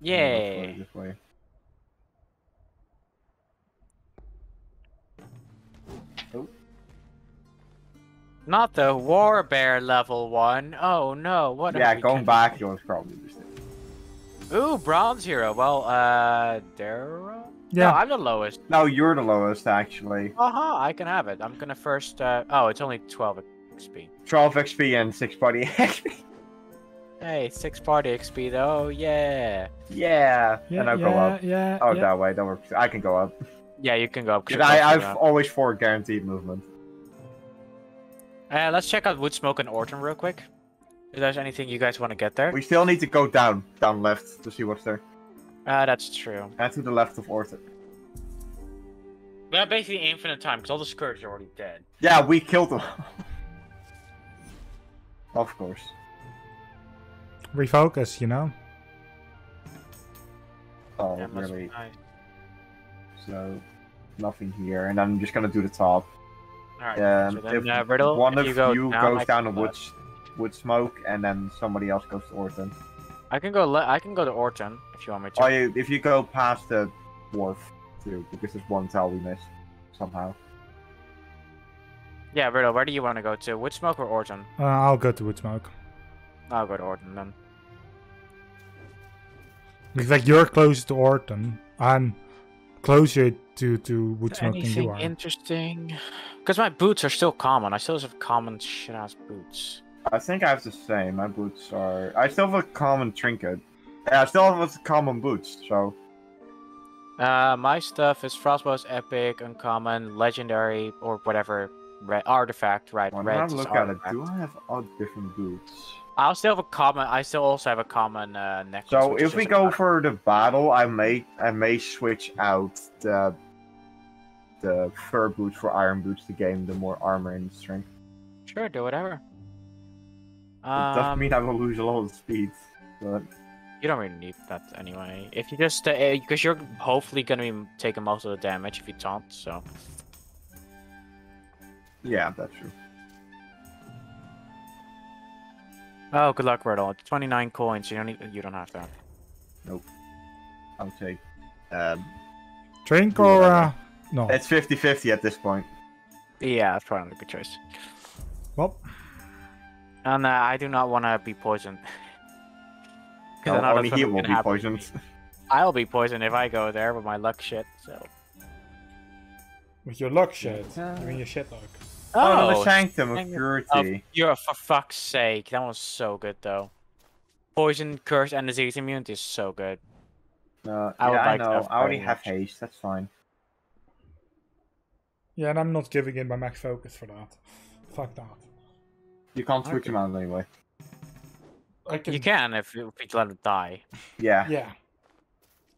Yay. This way. Not the War Bear level one. Oh no, what? Yeah, we going done? back was probably a mistake. Ooh, bronze hero. Well, uh, Daryl? Yeah. No, I'm the lowest. No, you're the lowest actually. Aha, I can have it. I'm gonna first. Uh, oh, it's only 12 XP. 12 XP and 6 body XP. Hey, six party XP though. Yeah. yeah. Yeah, and I'll yeah, go up. yeah, Oh, yeah. that way. That works. I can go up. Yeah, you can go up. 'Cause I, I've always for guaranteed movement. Uh, let's check out Woodsmoke and Orton real quick. If there's anything you guys want to get there. We still need to go down, down left to see what's there. Uh, that's true. And to the left of Orton. Yeah, basically infinite time because all the scourges are already dead. Yeah, we killed them. of course. Refocus, you know? Oh, Yeah, really? nice. So, nothing here. And I'm just gonna do the top. Alright, Um, so then, if uh, Riddle, one of you, you, go goes I down can to wood, wood smoke, and then somebody else goes to Orton. I can go. Le- I can go to Orton if you want me to. Oh, you, if you go past the wharf, too, because there's one tile we missed somehow. Yeah, Riddle, where do you want to go to? Woodsmoke or Orton? Uh, I'll go to Woodsmoke. I'll go to Orton then. Because like you're closest to Orton, I'm closer to to Woodsmoke than you Anything are. interesting? Because my boots are still common. I still have common shit ass boots. I think I have the same. My boots are. I still have a common trinket. Yeah, I still have a common boots, so. Uh, my stuff is Frostbow's epic, uncommon, legendary, or whatever red artifact. Right, When red I is look at it, do I have all different boots? I'll still have a common. I still also have a common uh, necklace. So if we go for the battle, I may I may switch out the the fur boots for iron boots to gain the more armor and strength. sure, do whatever. It doesn't Um, mean I will lose a lot of speed, but You don't really need that anyway. If you just because you're hopefully gonna be taking most of the damage if you taunt. So yeah, that's true. Oh, good luck, Riddle. 29 coins. You don't need. You don't have that. I'll take. Um, Drink or uh, no? it's 50-50 at this point. Yeah, that's probably a good choice. Well, And uh, I do not want to be poisoned. 'Cause No, only he will gonna be poisoned. I'll be poisoned if I go there with my luck shit. So. with your luck shit. You mean your shit luck. Oh, the Sanctum of Purity. Oh, you're for fuck's sake. That was so good though. Poison, curse, and disease immunity is so good. Uh, I yeah, I like to know. I already very have haste. That's fine. Yeah, and I'm not giving in my max focus for that. Fuck that. You can't switch Okay. him out anyway. I can. You can if you, if you let it die. Yeah. Yeah.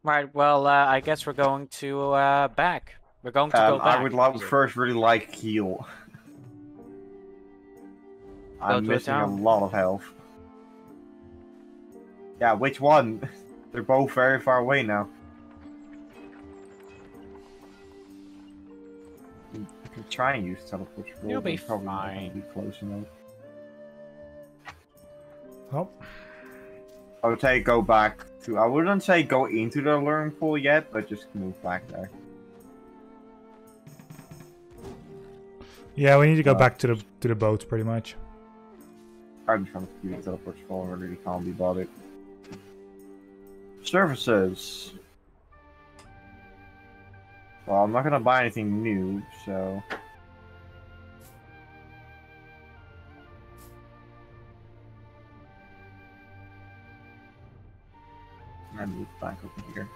Right. Well, uh, I guess we're going to uh, back. We're going to go Um, back. I would love first really like heal. I'm missing a lot of health. Yeah, which one? They're both very far away now. I can try and use teleport. You'll be probably fine. Be close enough. Oh, I would say go back to. I wouldn't say go into the learning pool yet, but just move back there. yeah. We need to go back to the to the boats, pretty much. I'm trying to use teleport scroll and really can't be bothered. Services. Well, I'm not gonna buy anything new, so. I move back over here.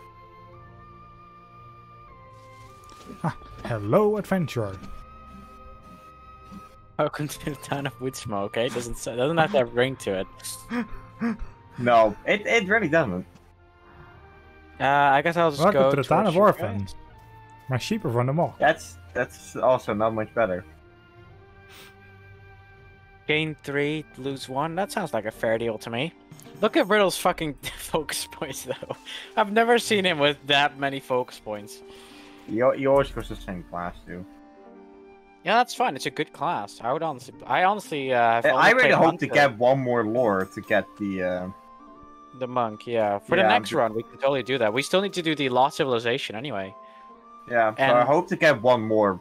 Hello, adventurer. Welcome to the town of Woodsmoke. Okay, doesn't doesn't have that ring to it. No, it, it really doesn't. Uh, I guess I'll just Welcome go to the town of towards orphans. guys. My sheep have run them off. That's that's also not much better. Gain three, lose one. That sounds like a fair deal to me. Look at Riddle's fucking focus points, though. I've never seen him with that many focus points. You, you always goes the same class too. Yeah, that's fine. It's a good class. I would honestly, I honestly, uh, I really played hope to get one more lore to get the uh, The monk, yeah. For the Yeah, next but- run, we can totally do that. We still need to do the Lost Civilization anyway. Yeah, so And- I hope to get one more.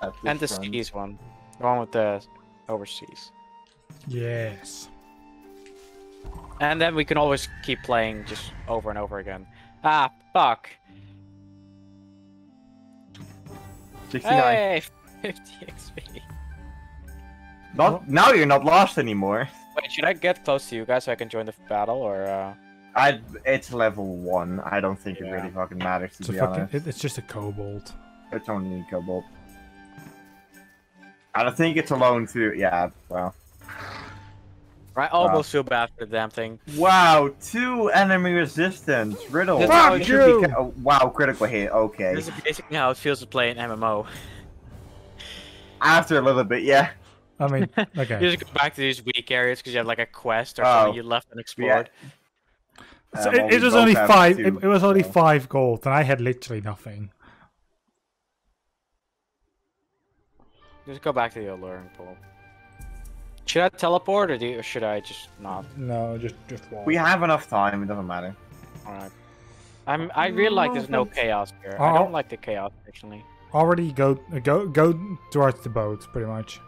At this And the run. seas one. The one with the overseas. Yes. And then we can always keep playing just over and over again. Ah, fuck. 69. Hey, 50 XP. Not now. You're not lost anymore. Wait, should I get close to you guys so I can join the battle, or uh... I. It's level one. I don't think it really fucking matters to It's, a be fucking, honest. it, it's just a kobold. It's only a kobold. I don't think it's alone too. Yeah. Well. I almost feel bad for the damn thing. Wow. Two enemy resistance. Riddle. This is Wow, you be oh, wow. Critical hit. Okay. This is basically how it feels to play an MMO. After a little bit, yeah. I mean, okay. You just go back to these weak areas because you have like a quest or Oh. something you left unexplored. So Uh, well, it, it was only five. two, It, it was only so- five gold, and I had literally nothing. Just go back to the alluring pool. Should I teleport or, do you, or should I just not? No, just just walk. We have enough time. It doesn't matter. Alright. I'm. I really like there's no chaos here. I Oh. don't like the chaos actually. Already go go go towards the boat, pretty much.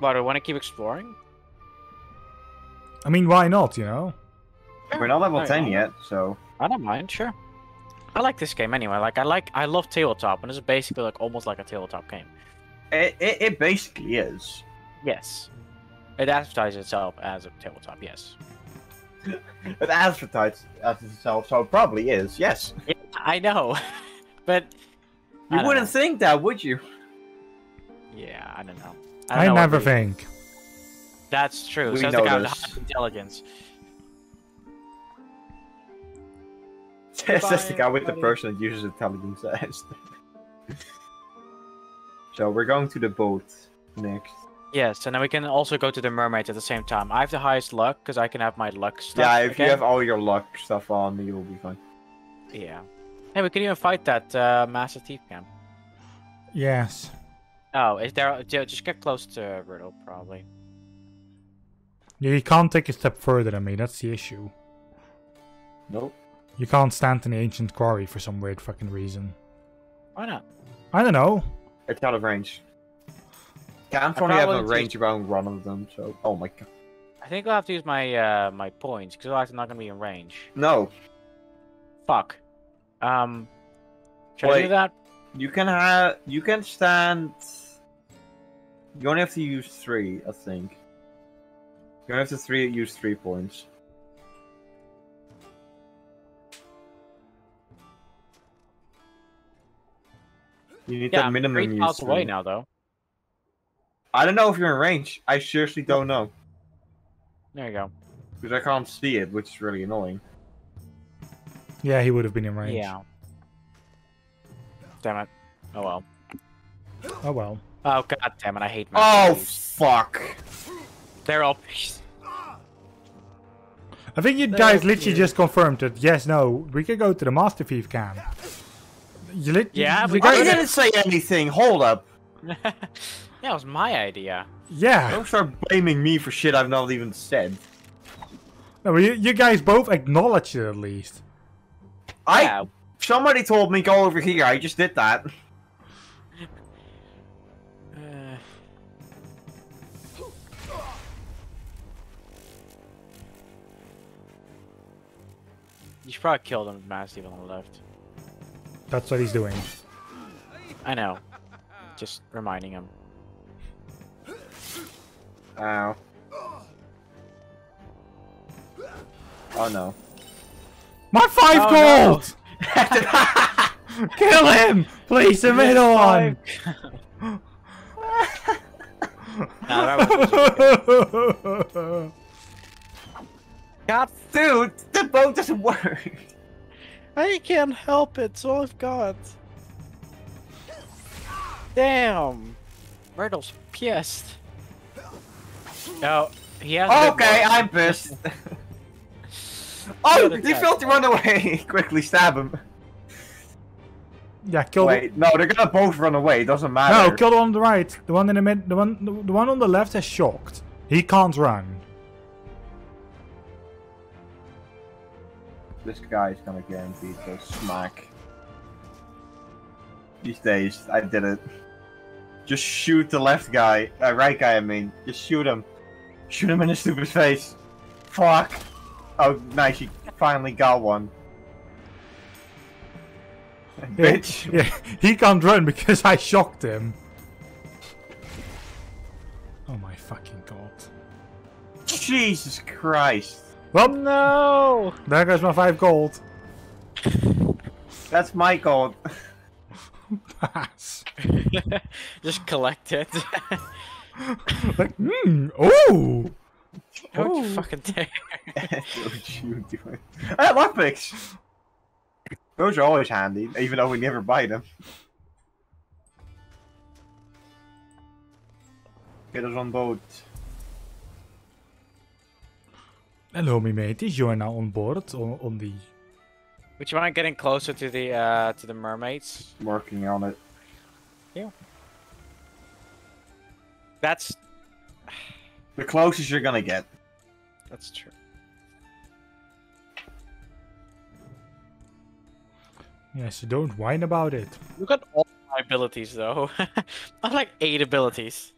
But I want to keep exploring. I mean, why not? You know. We're not level Alright, ten I'll- yet, so I don't mind. Sure. I like this game anyway. Like I like. I love tabletop, and this is basically like almost like a tabletop game. it it, it basically is. Yes. It advertises itself as a tabletop. Yes. It advertises as itself, so it probably is. Yes. Yeah, I know, but I You wouldn't know. think that, would you? Yeah, I don't know. I, don't know never think. That's true. We Says the know guy with this. high intelligence. Says the guy with the person that uses intelligence as. so we're going to the boat next. Yes, and then we can also go to the mermaids at the same time. I have the highest luck because I can have my luck stuff. yeah, if you have all your luck stuff on, you'll be fine. Yeah. Hey, we can even fight that uh, massive thief camp. Yes. Oh, is there? ju- Just get close to Riddle, probably. Yeah, You can't take a step further than me. That's the issue. Nope. You can't stand in the ancient quarry for some weird fucking reason. Why not? I don't know. It's out of range. Can't I only have a range around one of them, so. Oh my god. I think I'll have to use my uh, my points because otherwise I'm not gonna be in range. No. Fuck. Um. Should I do that? You can have. You can stand. You only have to use three, I think. You only have to three use three points. You need Yeah, that I'm minimum three use miles away now, though. I don't know if you're in range. I seriously don't know There you go. because I can't see it, which is really annoying. Yeah, he would have been in range. Yeah. Damn it. Oh well. Oh well. Oh god damn it! I hate. Oh Master fuck! They're all. I think you They're guys literally cute. just confirmed that yes, no, we could go to the Master Thief camp. You lit- Yeah, you we guys- I didn't say anything. Hold up! that was my idea. yeah. Don't start blaming me for shit I've not even said. No, you, you guys both acknowledged it at least. I Yeah. somebody told me go over here. I just did that. Uh, you should probably kill them, Master on the left. That's what he's doing. I know. Just reminding him. Ow. Oh no. My five Oh, gold! Kill him! Please, the middle one! Nah, that God, Dude, the boat doesn't work. I can't help it. It's all I've got. Damn. Myrtle's pissed. No, he has. Okay, I'm pissed. oh, other they guy. failed to run away. Quickly stab him. yeah, kill Wait, no, they're gonna both run away. It doesn't matter. the No, kill the one on the right. The one in the mid the one the, the one on the left is shocked. He can't run. This guy is gonna guarantee to smack. These days, I did it. Just shoot the left guy, uh, right guy. I mean, just shoot him. Shoot him in his stupid face. Fuck. Oh, nice. You finally got one. Yeah, Bitch. Yeah, he can't run because I shocked him. Oh my fucking god. Jesus Christ. Well, No! there goes my five gold. That's my gold. Pass. Just collect it. like, oh! Don't you Oh. fucking dare. Don't you do it. I have lockpicks! Those are always handy, even though we never buy them. Get us on boat. Hello, me mateys. You are now on board on, on the. Would you mind getting closer to the uh to the mermaids? Working on it. Yeah. That's The closest you're gonna get. that's true. Yes, don't whine about it. You got all my abilities though. I have like eight abilities.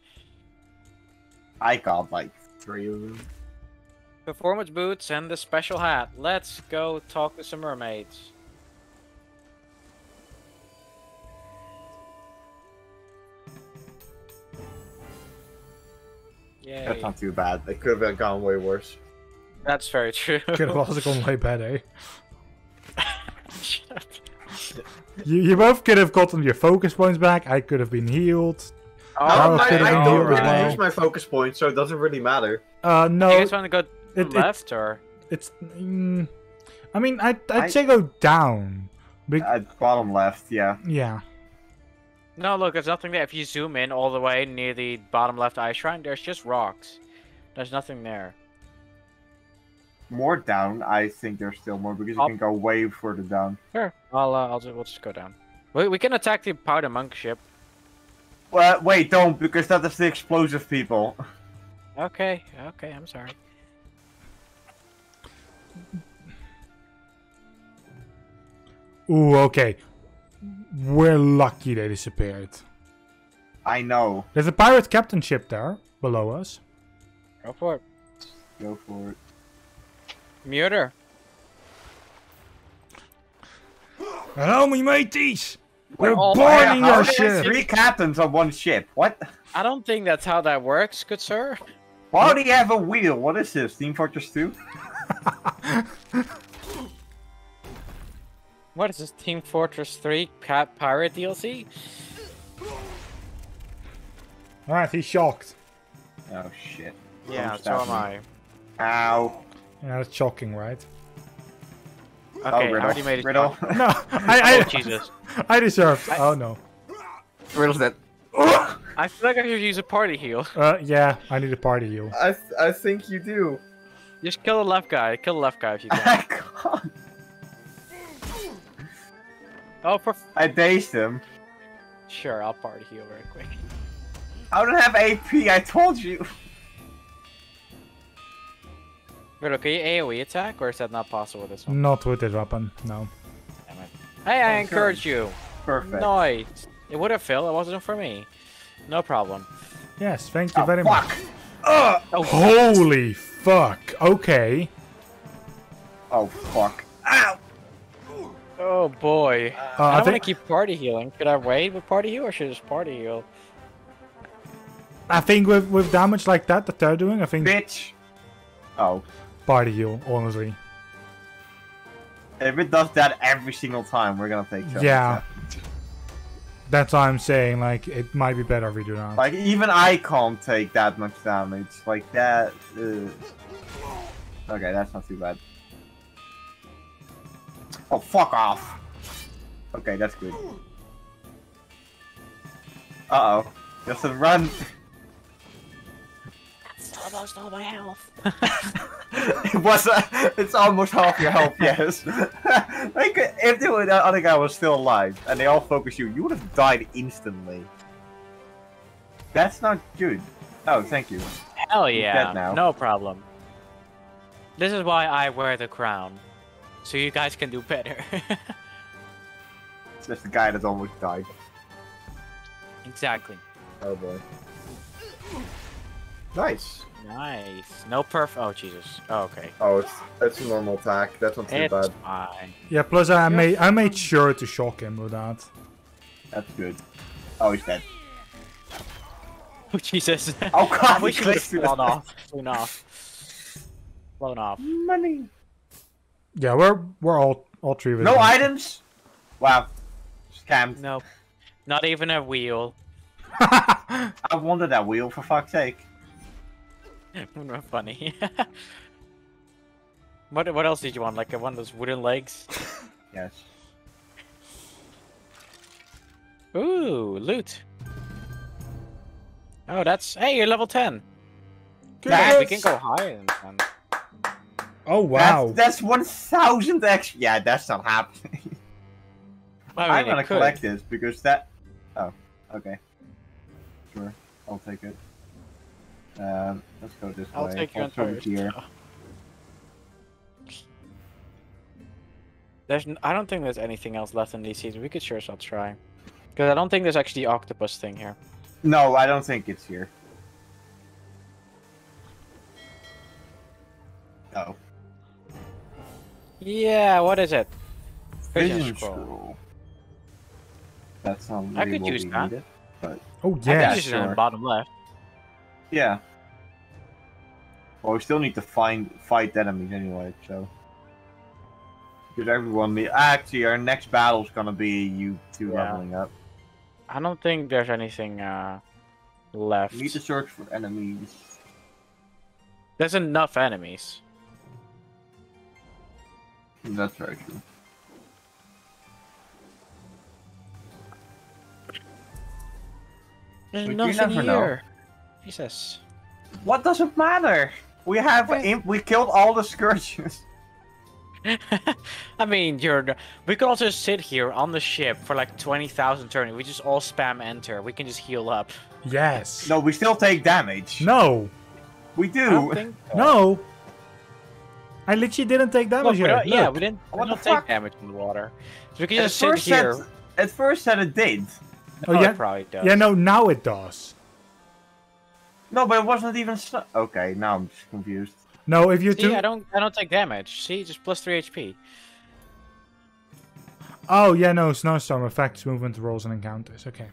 I got like three of them. Performance boots and the special hat. Let's go talk to some mermaids. Yay. That's not too bad. It could have gone way worse. That's very true. Could have also gone way better. Shut. You, you both could have gotten your focus points back. I could have been healed. Oh, Now I, could have I don't healed as really well. use my focus point, so it doesn't really matter. Uh, no, you guys want to go it- it- left or? it's. Mm, I mean, I'd, I'd I- say go down. Be- At bottom left, yeah. yeah. No, look, there's nothing there. If you zoom in all the way near the bottom left eye shrine, there's just rocks. There's nothing there. More down, I think there's still more because you can go way further down. Sure. I'll, uh, I'll just, we'll just go down. We, we can attack the powder monk ship. Well, wait, don't because that is the explosive people. Okay, okay, I'm sorry. Ooh, okay. We're lucky they disappeared. I know. There's a pirate captain ship there below us. Go for it. Go for it. Mute her. Hello, me mateys! We're all- boarding your ship! Three captains on one ship. What? I don't think that's how that works, good sir. Why do you have a wheel? What is this? Team Fortress 2? What is this, Team Fortress 3 Cat Pirate DLC? Alright, he's shocked. Oh shit. Yeah, so am I. Ow. Yeah, that's shocking, right? Okay, oh, I Riddle. already made it. Riddle. No, I, Oh, I, Jesus. I deserved. Oh no. Riddle's dead. I feel like I should use a party heal. Uh, yeah, I need a party heal. I, th I think you do. Just kill the left guy. Kill the left guy if you can. I can't. Oh, for f- I dazed him. sure, I'll party heal very quick. I don't have AP, I told you. Riddle, can you AoE attack, or is that not possible with this one? Not with this weapon, no. Damn it. Hey, I Oh, encourage you. Perfect. Nice. It would have failed. It wasn't for me. No problem. Yes, thank you Oh, very fuck. much. Ugh. Oh, Holy fuck. Okay. Oh, fuck. Ow. Oh boy. Uh, I I don't want think to keep party healing. Could I wait with party heal, or should I just party heal? I think with with damage like that that they're doing, I think Bitch. Oh. party heal. Honestly. If it does that every single time, we're gonna take so Yeah. much That's why I'm saying like it might be better if we do that. Like, even I can't take that much damage. Like, that. Uh... Okay, that's not too bad. Oh, fuck off. Okay, that's good. Uh oh. Just a run. That's almost all my health. it was. A, it's almost half your health. Yes. like if the other guy was still alive and they all focus you, you would have died instantly. That's not good. Oh, thank you. Hell yeah. now. No problem. This is why I wear the crown. So you guys can do better. It's just the guy that almost died. exactly. Oh boy. Nice. Nice. No perf. Oh Jesus. Oh, okay. Oh, it's it's a normal attack. That's not too It's bad. fine. Yeah, plus I made I made sure to shock him with that. That's good. Oh, he's dead. Oh Jesus. Oh god, I wish he you would have clicked through flown the- off. Flown off. Blown off. Money. Yeah, we're we're all all three of us. No in. items. Wow. Scammed. Nope. Not even a wheel. I wanted that wheel for fuck's sake. Not funny. what what else did you want? Like one of those wooden legs? Yes. Ooh, loot. Oh, that's hey, you're level ten. Good. Yeah, we can go higher than ten. Oh wow. That's, that's one thousand X. Yeah, that's not happening. I I'm mean, gonna collect this because that. Oh, okay. Sure, I'll take it. Um, let's go this I'll way. take your I'll throw entire here. There's, n- I don't think there's anything else left in these seasons. We could sure as hell try. Because I don't think there's actually octopus thing here. No, I don't think it's here. Oh, Yeah, what is it? Vision vision scroll. scroll. That's not I could use we that. needed. oh I yeah. can use it in the bottom left. Yeah. Well, we still need to find fight enemies anyway, so. Because everyone need. Actually, our next battle's gonna be you two Yeah. leveling up. I don't think there's anything uh, left. We need to search for enemies. There's enough enemies. That's very true. There's But nothing never know. here. Jesus. What does it matter? We have Wait. imp- we killed all the scourges. I mean, you're. We could also sit here on the ship for like 20,000 turns. We just all spam enter. We can just heal up. Yes. No, we still take damage. No. We I don't think so. No. I literally didn't take Look, damage we here. don't- yeah, Look. we didn't, we What the don't take fuck? damage in the water. So we can At just sit first, here. said, at first said it did. Oh, No, yeah? it probably does. Yeah, no, now it does. No, but it wasn't even. Sn- okay, now I'm just confused. No, if you See, two. I don't, I don't take damage. See, just plus three HP. Oh yeah, no, snowstorm affects movement rolls and encounters. Okay.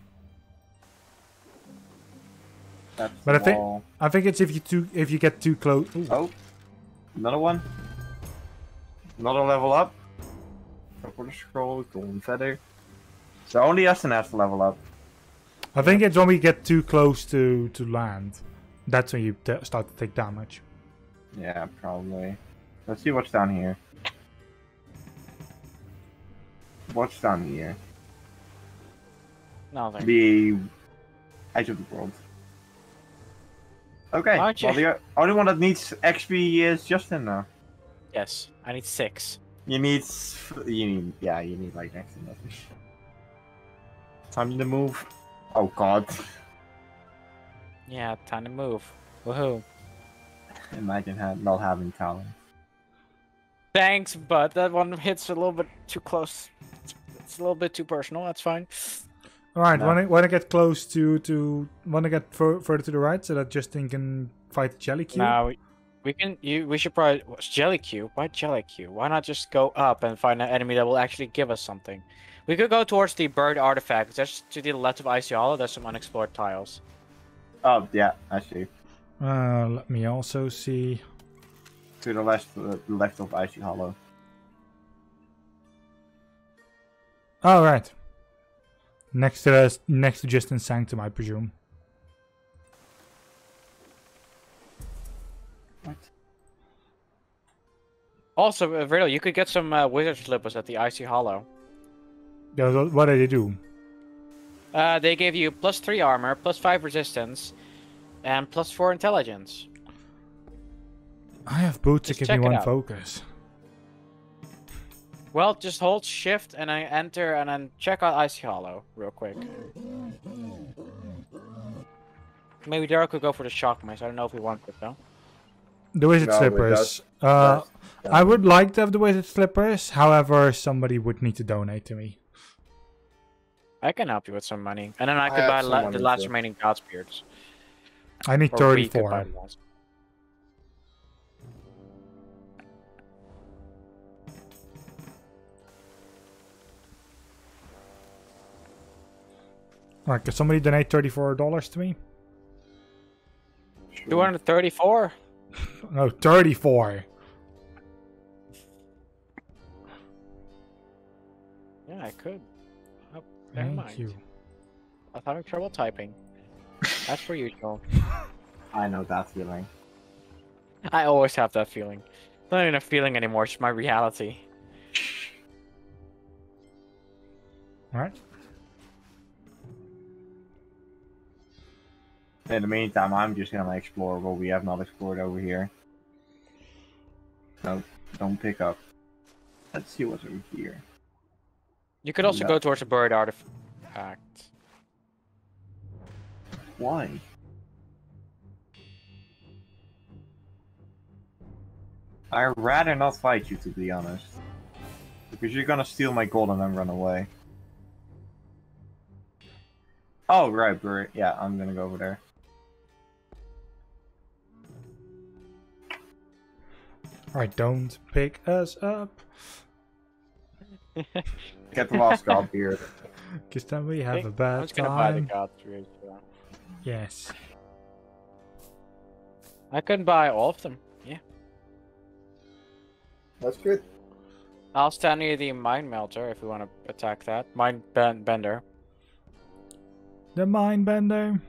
That's But I think- I think it's if you too if you get too close. Oh, another one. Another level up. Upward scroll, golden feather. So only Aston and to level up. I think it's when we get too close to to land. That's when you start to take damage. Yeah, probably. Let's see what's down here. What's down here? Nothing. The edge of the world. Okay. Aren't you- Well, the only one that needs XP is Justin now. Yes, I need six. You need, you need, yeah, you need like next to nothing. Time to move. Oh God! Yeah, time to move. Woohoo. Imagine ha- not having talent. Thanks, but that one hits a little bit too close. It's, it's a little bit too personal. That's fine. All right, No. want to want to get close to to want to get fur- further to the right so that Justin can fight Jelly Cube. Now we, we can. You. We should probably. What's Jelly Q? Why Jelly Q? Why not just go up and find an enemy that will actually give us something? We could go towards the bird artifact. That's to the left of Icy Hollow, there's some unexplored tiles. Oh yeah, I see. Uh, let me also see. To the left, uh, left of Icy Hollow. All right. Next to the, next to Justin sanctum, I presume. What? Also, uh, Riddle, you could get some uh, wizard slippers at the Icy Hollow. Yeah, what do they do? Uh, they give you plus three armor, plus five resistance, and plus four intelligence. I have boots to Just give check me one out. focus. Well, just hold shift and I enter and then check out Icy Hollow real quick. Maybe Daryl could go for the shock mace. I don't know if he wants it though. The wizard No, slippers. does- Uh, does. I would like to have the wizard slippers. However, somebody would need to donate to me. I can help you with some money, and then I I could have buy la- the last too. remaining Godspears. I need Or we Alright, could somebody donate $34 to me? Two hundred thirty-four. No, 34. Yeah, I could. Oh, never Thank mind. you. I was having trouble typing. That's for you, Joel. I know that feeling. I always have that feeling. It's not even a feeling anymore, it's my reality. Alright. In the meantime, I'm just gonna explore what we have not explored over here. No, don't pick up. Let's see what's over here. You could also Yeah. go towards the bird artifact. Why? I'd rather not fight you, to be honest. Because you're gonna steal my gold and then run away. Oh, right, Bert. Yeah, I'm gonna go over there. Alright, don't pick us up. Get the lost god beard. Because then we have think a I'm bad just gonna buy the time. Godspears. yeah. Yes. I couldn't buy all of them. Yeah. That's good. I'll stand near the mine melter if we want to attack that. Mine ben- bender. The mind bender.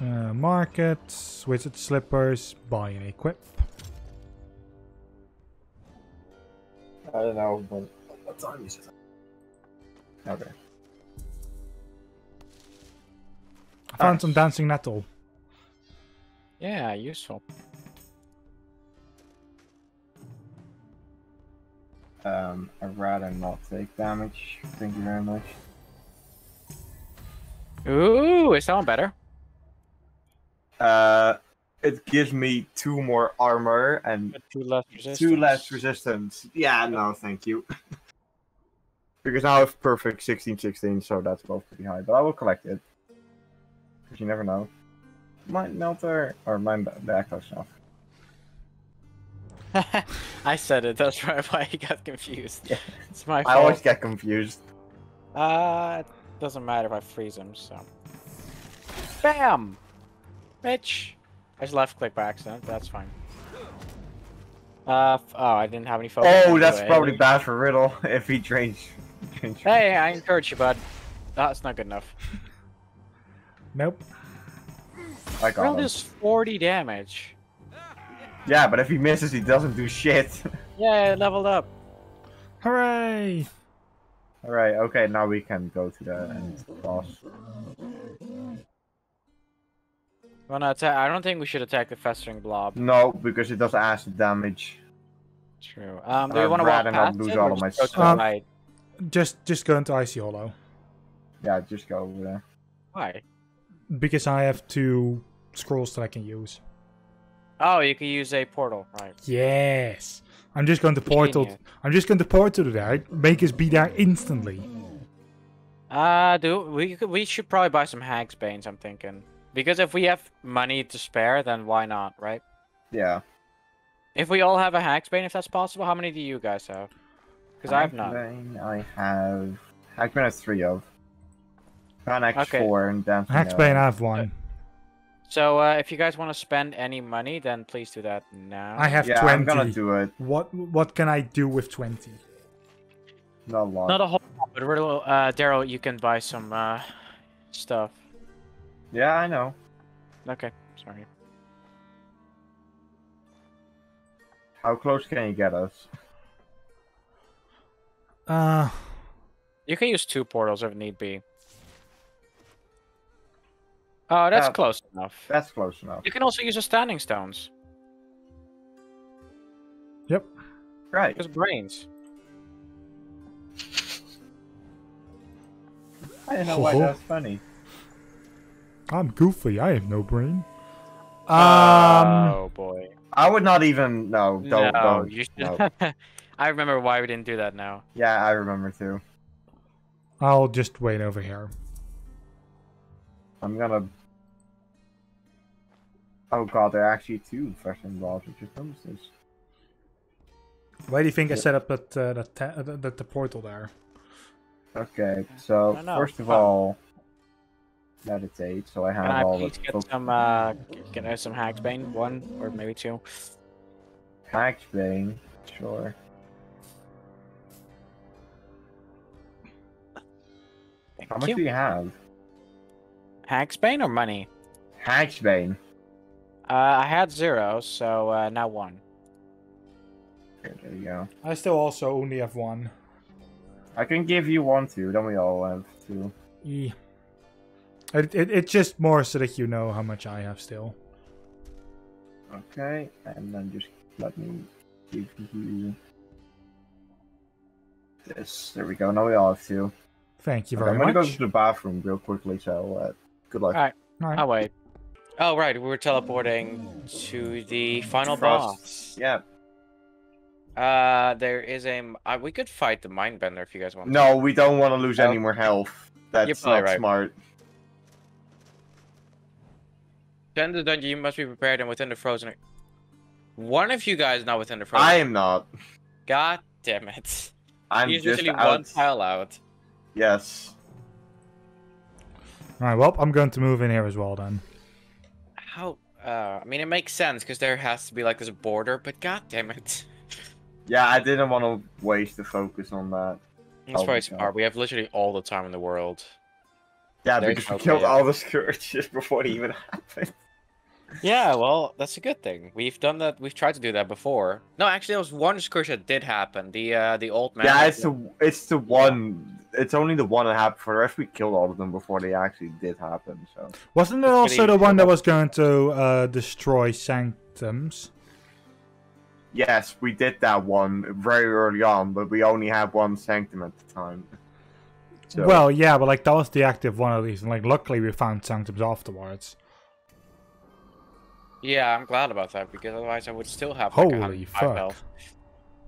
Uh, market, wizard slippers, buy and equip. I don't know when, what time is it. Okay. I found Nice. some dancing nettle. Yeah, useful. Um, I'd rather not take damage. Thank you very much. Ooh, is that one better? Uh, it gives me two more armor and two less resistance. two less resistance. Yeah, no, thank you. because now I have perfect 16 16, so that's both pretty high. But I will collect it. Because you never know. Mine melter, or mine the echo stuff. I said it. That's right. Why you got confused. Yeah. It's my Fault. I always get confused. Uh, it doesn't matter if I freeze him. So, bam, bitch. I just left click by accident. That's fine. Uh, f- oh, I didn't have any focus. Oh, that's anyway. probably bad for Riddle if he drains. drains Hey, I encourage you, bud. That's not good enough. Nope. I got Well, him. does 40 damage. Yeah, but if he misses, he doesn't do shit. Yeah, leveled up. Hooray! Alright, okay, now we can go to the end boss. Wanna attack? I don't think we should attack the festering blob. No, because it does acid damage. True. Um, do we I'd want to walk rather not past lose it all of my just go to the stuff. Um, right? Just just go into Icy Hollow. Yeah, just go over there. Why? Because I have two scrolls that I can use. Oh, you can use a portal, right? Yes. I'm just going to portal. Genius. I'm just going to portal to there. Make us be there instantly. Uh, do we we should probably buy some Hag's Banes, I'm thinking. Because if we have money to spare, then why not, right? Yeah. If we all have a Hag's Bane, if that's possible, how many do you guys have? Because I have none. I have. Hagsbane has three of. Panax Okay. four and Dancing Hagsbane, I have one. So, uh, if you guys want to spend any money, then please do that now. I have Yeah, 20. I'm gonna do it. What what can I do with 20? Not a lot. Not a whole lot, but uh, Daryl, you can buy some, uh, stuff. Yeah, I know. Okay, sorry. How close can you get us? Uh, You can use two portals if need be. Oh, that's Uh, close enough. That's close enough. You can also use the standing stones. yep. Right. Because brains. I don't know why Oh. that's funny. I'm goofy. I have no brain. Um, oh boy. I would not even. No, don't. no, don't. you should. no. I remember why we didn't do that now. Yeah, I remember too. I'll just wait over here. I'm gonna. Oh god, there are actually two fresh involved, which is bonuses. Why do you think I set up that uh, that, ta- uh, that the portal there? Okay, so I don't know. first of All, meditate. So I have Can I all please the get some uh get uh, some Hagsbane? One or maybe two. Hagsbane, sure. Thank How much you. do you have? Hagsbane or money? Hagsbane. Uh, I had zero, so uh, now one. Okay, there you go. I still also only have one. I can give you one too. Then we all have two. E. It, it, it's just more so that you know how much I have still. Okay, and then just let me give you this. There we go. Now we all have two. Thank you Okay, much. I'm gonna go much. to the bathroom real quickly. So uh, good luck. Alright. Alright. Oh wait. Oh right, we were teleporting to the final Frost. boss. Yeah. Uh, there is a. Uh, we could fight the Mindbender if you guys want. to. No, we don't want to lose No. any more health. That's not right. smart. To enter the dungeon, you must be prepared and within the frozen. One of you guys not within the frozen. I am not. God damn it! I'm He's just usually out. one tile out. Yes. Alright, well, I'm going to move in here as well then. How? Uh, I mean, it makes sense because there has to be like this border, but god damn it. Yeah, I didn't want to waste the focus on that. That's Oh my probably smart. We have literally all the time in the world. Yeah, There's because we no killed way all the scourges before it even happened. Yeah, well, that's a good thing. We've done that. We've tried to do that before. No, actually, there was one scourge that did happen. The uh, the old man. yeah, it's the it's the one. It's only the one that happened. For the rest, we killed all of them before they actually did happen. So Wasn't there It's also the one that was going to uh, destroy sanctums? yes, we did that one very early on, but we only had one sanctum at the time. So, Well, yeah, but like that was the active one at least, and like luckily we found sanctums afterwards. Yeah, I'm glad about that because otherwise I would still have like Holy 105 fuck! health.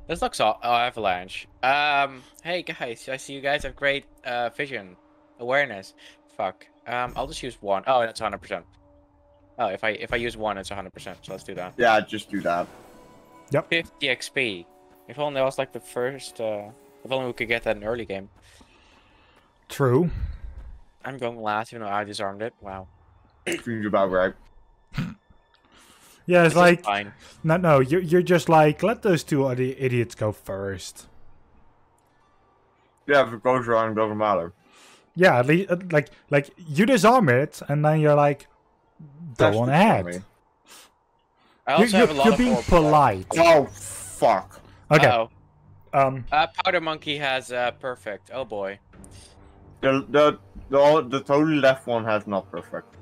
This looks all oh, avalanche. Um, hey guys, I see you guys have great uh vision, awareness. Fuck. Um, I'll just use one. Oh, that's 100. percent Oh, if I if I use one, it's 100. percent So let's do that. yeah, just do that. Yep. 50 XP. If only that was like the first. uh If only we could get that in early game. True. I'm going last, even though I disarmed it. Wow. Seems about right. Yeah, it's This like fine. no, no. You're you're just like let those two idi- idiots go first. Yeah, if it goes wrong, it doesn't matter. Yeah, at least uh, like like you disarm it, and then you're like, go That's on the ahead. I You- also You're, have a lot you're of being orb polite. Oh fuck! Okay. Uh-oh. Um. Uh, Powder Monkey has uh, perfect. Oh boy. The the the, the totally left one has not perfect.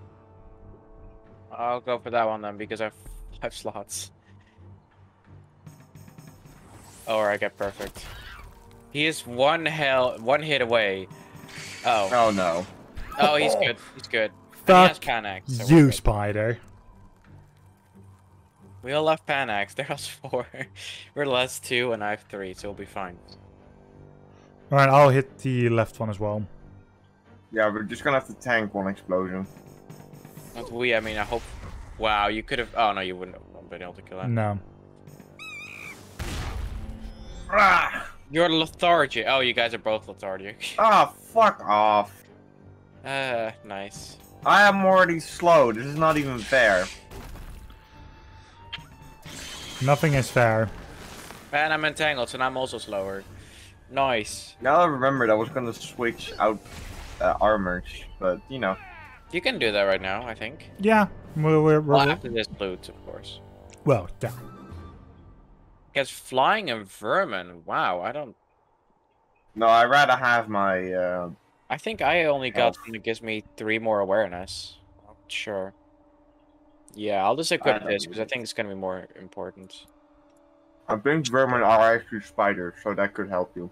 I'll go for that one then because I have five slots. Oh, I get perfect. He is one hell, one hit away. Oh, Oh no. oh, he's good. He's good. And he Fuck Panax. so you, good. spider. We all left Panax. There's four. We're less two, and I have three, so we'll be fine. All right, I'll hit the left one as well. Yeah, we're just gonna have to tank one explosion. Not we. I mean, I hope. Wow, you could have. Oh no, you wouldn't have been able to kill that. No. Ah, You're lethargic. Oh, you guys are both lethargic. ah, fuck off. Uh, nice. I am already slow. This is not even fair. Nothing is fair. And I'm entangled, so now I'm also slower. Nice. Now I remembered I was gonna switch out uh, armors, but you know. You can do that right now, I think. Yeah, we're, we're, we're Well, after this loot, of course. well, yeah. Because flying and vermin, wow, I don't. No, I'd rather have my. Uh, I think I only got Health. one that gives me three more awareness. Sure. Yeah, I'll just equip don't this because I think it's gonna be more important. I think vermin are actually spiders, so that could help you.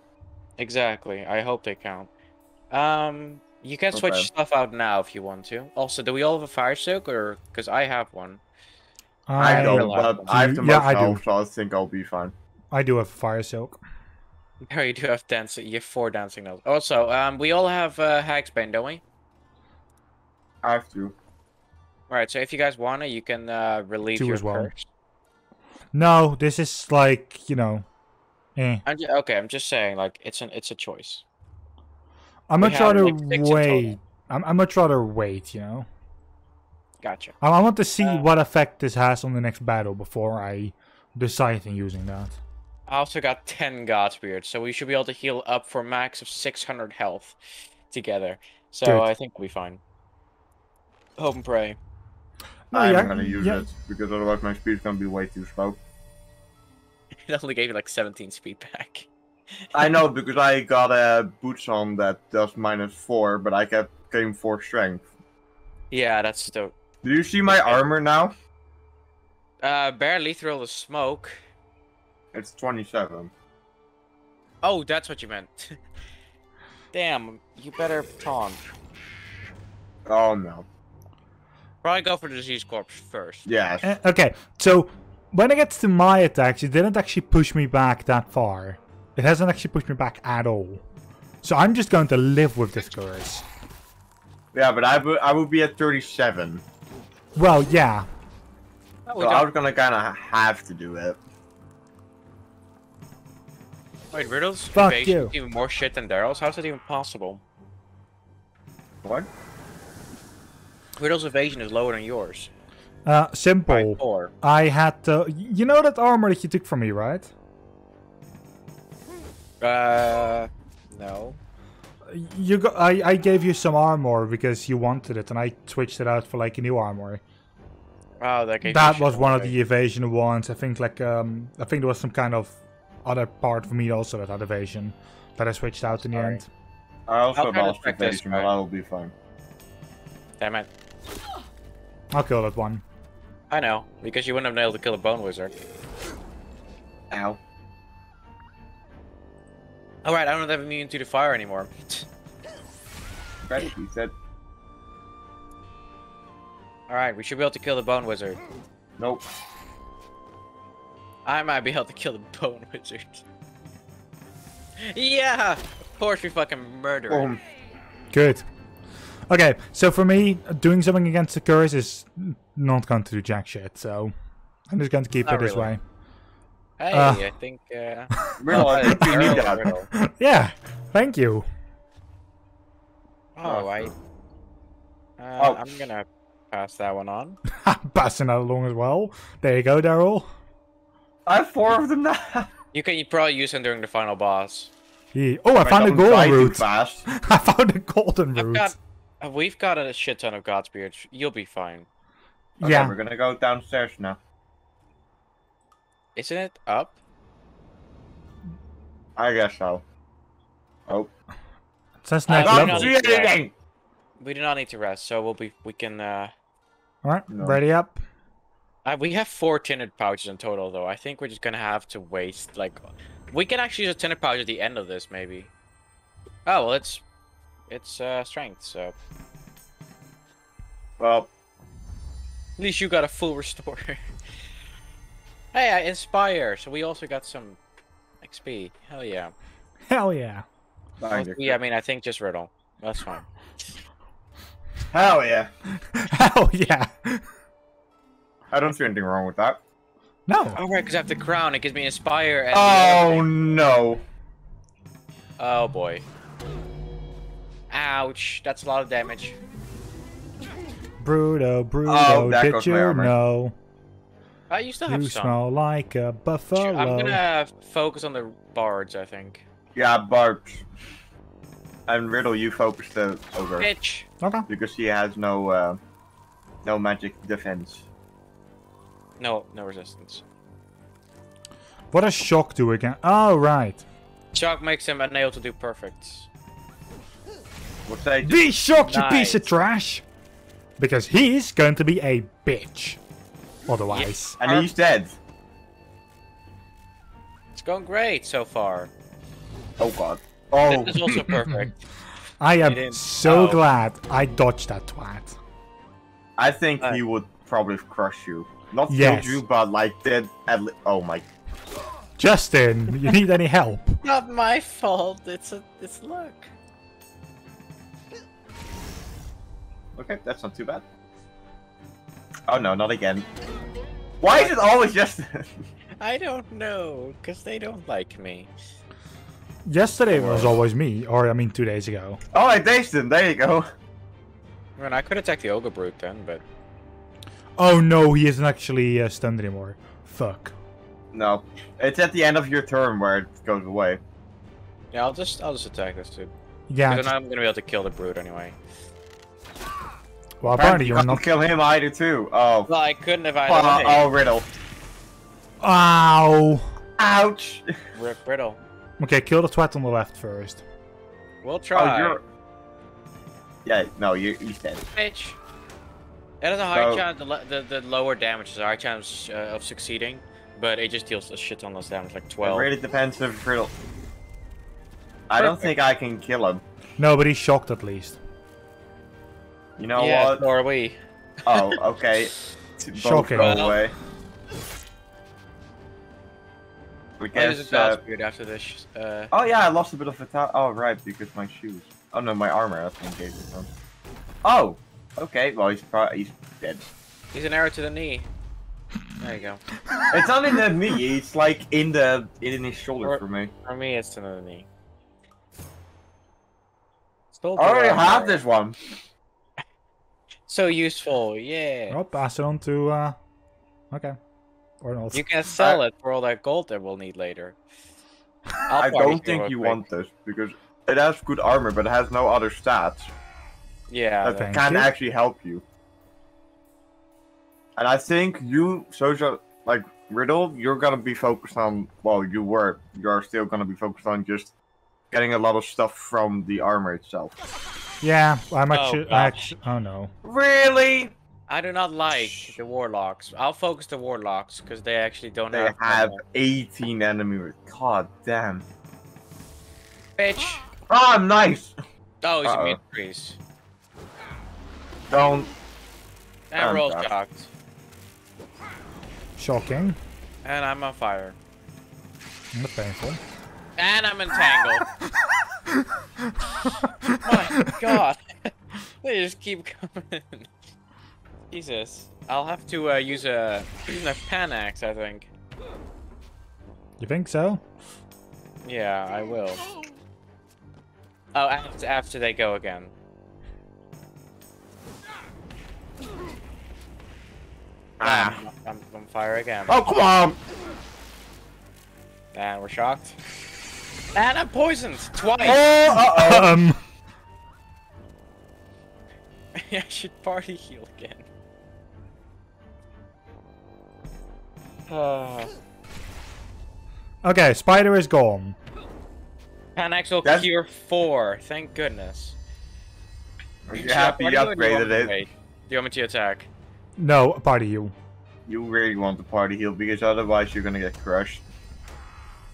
Exactly. I hope they count. Um, You can switch stuff out now if you want to. Also, do we all have a fire silk, or because I have one? I I don't, but that. I have the Yeah, most I do. health, so I think I'll be fine. I do have fire silk. No, you do have dancing. You have four dancing notes. Also, um, we all have uh, Hagsbane, don't we? I have to. Alright, so if you guys wanna, you can uh, relieve Two your as well. curse. No, this is like you know. Eh. I'm ju- okay, I'm just saying, like, it's an it's a choice. I We much have, rather like, six in total. wait. I'm, I much rather wait. You know. Gotcha. I, I want to see Uh, what effect this has on the next battle before I decide on using that. I also got 10 God's Beards, so we should be able to heal up for max of 600 health together. So Good. I think we'll be fine. Hope and pray. No, I'm yeah, gonna use yeah. it because otherwise my speed's gonna be way too slow. It only gave you like 17 speed back. I know because I got a boots on that does minus four, but I kept getting four strength. Yeah, that's dope. Do you see my armor now? Uh, barely through all the smoke. It's 27. Oh, that's what you meant. Damn, you better taunt. Oh no. Probably go for the disease corpse first. Yes. Eh, okay, so when it gets to my attacks, it didn't actually push me back that far. It hasn't actually pushed me back at all. So I'm just going to live with this curse. Yeah, but I would I would be at 37. Well, yeah. Oh, So I got- was gonna kind of have to do it. Wait, Riddle's Fuck evasion you. is even more shit than Daryl's? How's that even possible? What? Riddle's evasion is lower than yours. Uh, simple. four. I had to. You know that armor that you took from me, right? Uh, no. You got. I, I gave you some armor because you wanted it, and I switched it out for like a new armor. Oh, that gave that you was shit one of the evasion ones. I think like um I think there was some kind of other part for me also that had evasion that I switched out in the Sorry. end. I also I'll have try lost check this, evasion, but? I will be fine. Damn it. I'll kill that one. I know, because you wouldn't have been able to kill a bone wizard. Ow. Alright, I don't have immune to the fire anymore. Okay, he said. Alright, we should be able to kill the bone wizard. Nope. I might be able to kill the bone wizard. yeah! Of course we fucking murder it. Boom. Good. Okay, so for me, doing something against the curse is not going to do jack shit. So I'm just going to keep Not it this really. way. Hey, Uh. I think, uh... Riddle, I think you need that. Riddle. Yeah. Thank you. Oh, I... Uh, Oh. I'm gonna pass that one on. I'm Passing that along as well. There you go, Daryl. I have four of them now. You can you probably use them during the final boss. Yeah. Oh, I found a don't golden root. I found a golden root. got... uh, We've got a shit ton of God's Godspears. You'll be fine. Okay, yeah. we're gonna go downstairs now. Isn't it up? I guess so. Oh. It says I next don't I level. don't anything! We do not need to rest, so we'll be we can uh, Alright, No. ready up. uh we have four tinted pouches in total though. I think we're just gonna have to waste like we can actually use a tinted pouch at the end of this maybe. Oh well it's it's uh strength, so Well, at least you got a full restore. hey, I inspire, so we also got some XP. Hell yeah. Hell yeah. thank. Yeah, I mean I think just riddle. That's fine. Hell yeah. Hell yeah. I don't see anything wrong with that. No. Oh right, because I have the crown, it gives me inspire and Oh no. Oh boy. Ouch, that's a lot of damage. Bruto, Bruto, Oh, that did goes my you armor. know? Uh, you still have You some. smell like a buffalo. I'm gonna focus on the bards, I think. Yeah, Barbs. And Riddle, you focus the ogre Bitch! Okay. because he has no uh, no magic defense. No, no resistance. What does shock do again? Oh, right. Shock makes him unable to do perfect. We'll say just Be shocked, you piece of trash. Because he's going to be a bitch. Otherwise. and he's dead. It's going great so far. Oh god. Oh. This is also perfect. I am so oh. glad I dodged that twat. I think Uh, he would probably crush you. Not Yes. kill you, but like did at le- Oh my. Justin, you need any help? Not my fault. It's a it's luck. Okay, that's not too bad. Oh no, not again. Why is it always just? I don't know, cause they don't like me. Yesterday was always me, or I mean two days ago. oh, I dazed him. There you go. I mean, I could attack the ogre brute then, but Oh no, he isn't actually uh, stunned anymore. Fuck. No, it's at the end of your turn where it goes away. yeah, I'll just I'll just attack this dude. Yeah, Because just- I'm gonna be able to kill the brute anyway. Well apparently you you're can't kill him either too. Oh. Well, I couldn't if I Oh, oh, riddle. Ow! Ouch. Rip Riddle. Okay, kill the twat on the left first. We'll Oh, try. you're. Yeah, no, you're, he's dead. Bitch. It has a high So- chance. The, the the lower damage is a high chance uh, of succeeding, but it just deals a shit ton less damage, like It twelve. really depends if riddle. I don't think I can kill him. No, but he's shocked at least. You know yeah, what? so are we. Oh, okay. To both Shocking. Go away. We What is guess, it uh, period after this? Uh, Oh yeah, I lost a bit of attack. Oh right, because my shoes. Oh no, my armor. I think gave it from. Oh, okay. Well, he's probably he's dead. he's an arrow to the knee. There you go. It's not in the knee. It's like in the in his shoulder Or- for me. For me, it's to the knee. Still I already have armor. this one. So useful, yeah. I'll pass it on to. uh... Okay. Or not. You can sell it for all that gold that we'll need later. I'll I don't think you quick. want this because it has good armor, but it has no other stats Yeah. that Okay. Thank can you. actually help you. And I think you, Soja, like Riddle, you're gonna be focused on. Well, you were. You are still gonna be focused on just getting a lot of stuff from the armor itself. Yeah, I'm Oh, actually. gosh. oh no. Really? I do not like the warlocks. I'll focus the warlocks because they actually don't They have. have 18 enemy. God damn. Bitch. Oh, nice. Oh, he's Uh-oh. immune freeze. Don't. And I'm roll shocked. Shocking. And I'm on fire. Not painful. And I'm entangled. My god. they just keep coming. Jesus. I'll have to uh, use a, a panax, I think. You think so? Yeah, I will. Oh, after, after they go again. Ah. I'm, I'm on fire again. Oh, come on. And we're shocked. And I'm poisoned twice. Oh, uh-oh. Um. I should party heal again. Uh, Okay, spider is gone. Panax will That's- cure four. Thank goodness. Are you happy you party or do want upgraded me it? wait? Do you want me to attack? No, party heal. You really want the party heal because otherwise you're gonna get crushed.